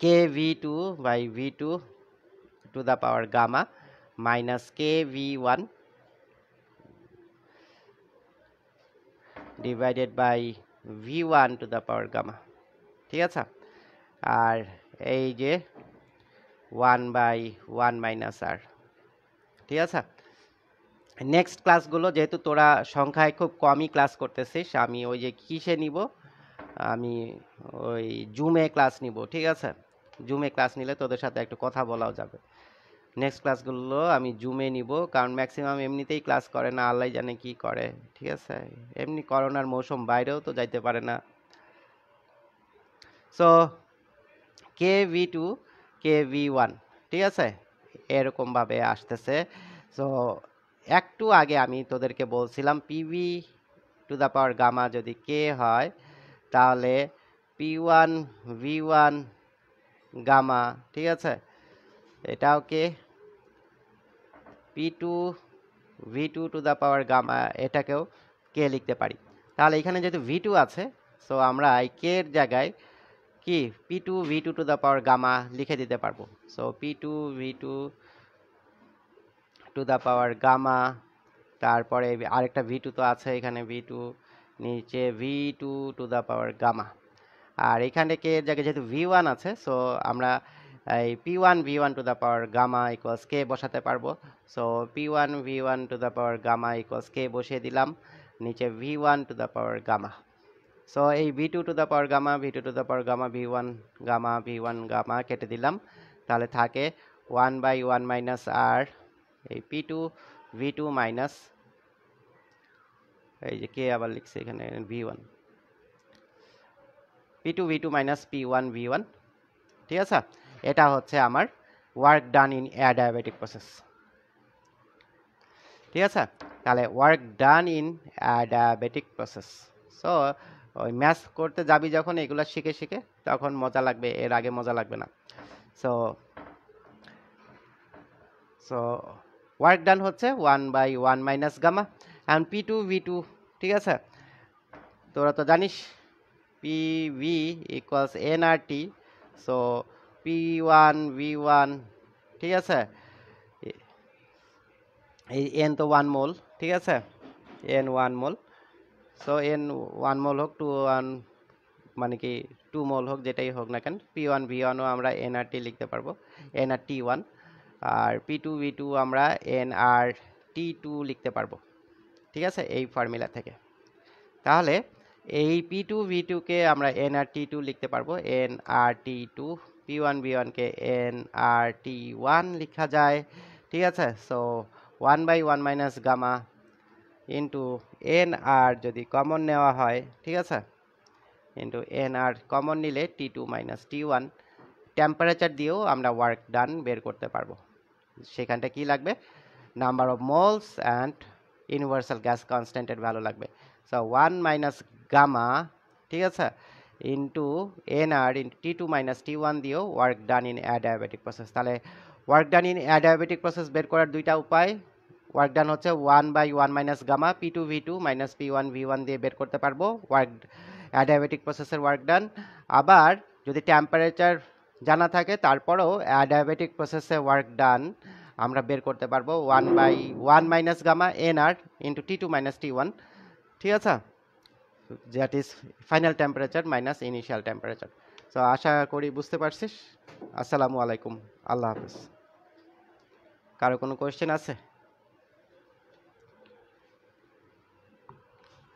K V two by V two to the power gamma minus K V one divided by V one to the power gamma ঠিক আছে? আর এই যে ওয়ান বাই ওয়ান মাইনাস আর। ঠিক আছে? নেক্সট ক্লাসগুলো যেহেতু তোরা সংখ্যায় খুব কমই ক্লাস করতেছিস, আমি ওই যে কিসে নিব? আমি ওই জুমে ক্লাস নিব, ঠিক আছে? জুমে ক্লাস নিলে তোদের সাথে একটু কথা বলাও যাবে। নেক্সট ক্লাসগুলো আমি জুমে নিব, কারণ ম্যাক্সিমাম এমনিতেই ক্লাস করে না, আল্লাহ জানে কি করে, ঠিক আছে? এমনি করোনার মৌসুম, বাইরেও তো যাইতে পারে না। So K V two K V one ঠিক আছে? এরকমভাবে আসতেছে। সো একটু আগে আমি তোদেরকে বলছিলাম PV to the power gamma যদি কে হয়, তাহলে P one V one gamma ঠিক আছে? এটাও K P two V two to the power gamma এটাকেও কে লিখতে পারি। তাহলে এখানে যেহেতু ভি টু আছে সো আমরা এই কে এর জায়গায় কি? P two V two to the power gamma লিখে দিতে পারব। So P two V two to the power gamma তারপরে আরেকটা ভি টু তো আছে এখানে ভি টু নিচে V two to the power gamma আর এখানে কে জায়গায় যেহেতু ভি ওয়ান আছে সো আমরা এই P one V one to the power gamma equals K বসাতে পারব। So P one V one to the power gamma equals K বসিয়ে দিলাম। নিচে V one to the power gamma so এই V two to the power gamma V two to the power gamma V one gamma V one gamma কেটে দিলাম। তাহলে থাকে one by one minus আর এই P two V two minus এই যে K আবার লিখছে এখানে V one P two V two minus P one V one ঠিক আছে? এটা হচ্ছে আমার work done in adiabatic process ঠিক আছে? তাহলে work done in adiabatic process so ওই ম্যাচ করতে যাবি যখন, এগুলো শিখে শিখে, তখন মজা লাগবে, এর আগে মজা লাগবে না। সো সো ওয়ার্ক ডান হচ্ছে one by one minus gamma and P two V two ঠিক আছে? তোরা তো জানিস P V equals N R T so P one V one ঠিক আছে? এই এন তো ওয়ান মোল ঠিক আছে? N one mole so N one mole হোক টু ওয়ান মানে কি টু মোল হোক যেটাই হোক না কেন পি ওয়ান ভি ওয়ানও আমরা এন আর টি লিখতে পারব এন আর টি ওয়ান আর পি টু ভি টু আমরা এন আর টি টু লিখতে পারব, ঠিক আছে, এই ফর্মুলা থেকে। তাহলে এই পি টু ভি টুকে আমরা এন আর টি টু লিখতে পারব N R T two P one V ওয়ানকে এন আর টি ওয়ান লেখা যায়, ঠিক আছে? So one by one minus gamma into N R যদি কমন নেওয়া হয়, ঠিক আছে? ইন্টু এন আর কমন নিলে T two minus T one temperature দিয়েও আমরা ওয়ার্ক ডান বের করতে পারব। সেখানটা কি লাগবে? Number of moles and universal gas কনস্ট্যান্টের value লাগবে। সো ওয়ান মাইনাস গামা ঠিক আছে? Into N R into T two minus T one দিয়েও work done in adiabatic process তাহলে work done in adiabatic process বের করার দুইটা উপায় ওয়ার্ক ডান হচ্ছে one by one minus gamma P two V two minus P one V one দিয়ে বের করতে পারব। ওয়ার্ক অ্যাডায়াবেটিক প্রসেসের ওয়ার্ক ডান আবার যদি টেম্পারেচার জানা থাকে, তারপরেও অ্যাডায়াবেটিক প্রসেসে ওয়ার্ক ডান আমরা বের করতে পারব। One by one minus gamma N R into T two minus T one ঠিক আছে? That is final temperature minus initial temperature so আশা করি বুঝতে পারছিস। আসসালামু আলাইকুম। আল্লাহ হাফিজ। কারও কোনো কোয়েশ্চেন আছে?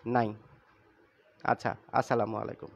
নাই আচ্ছা আসসালামু আলাইকুম।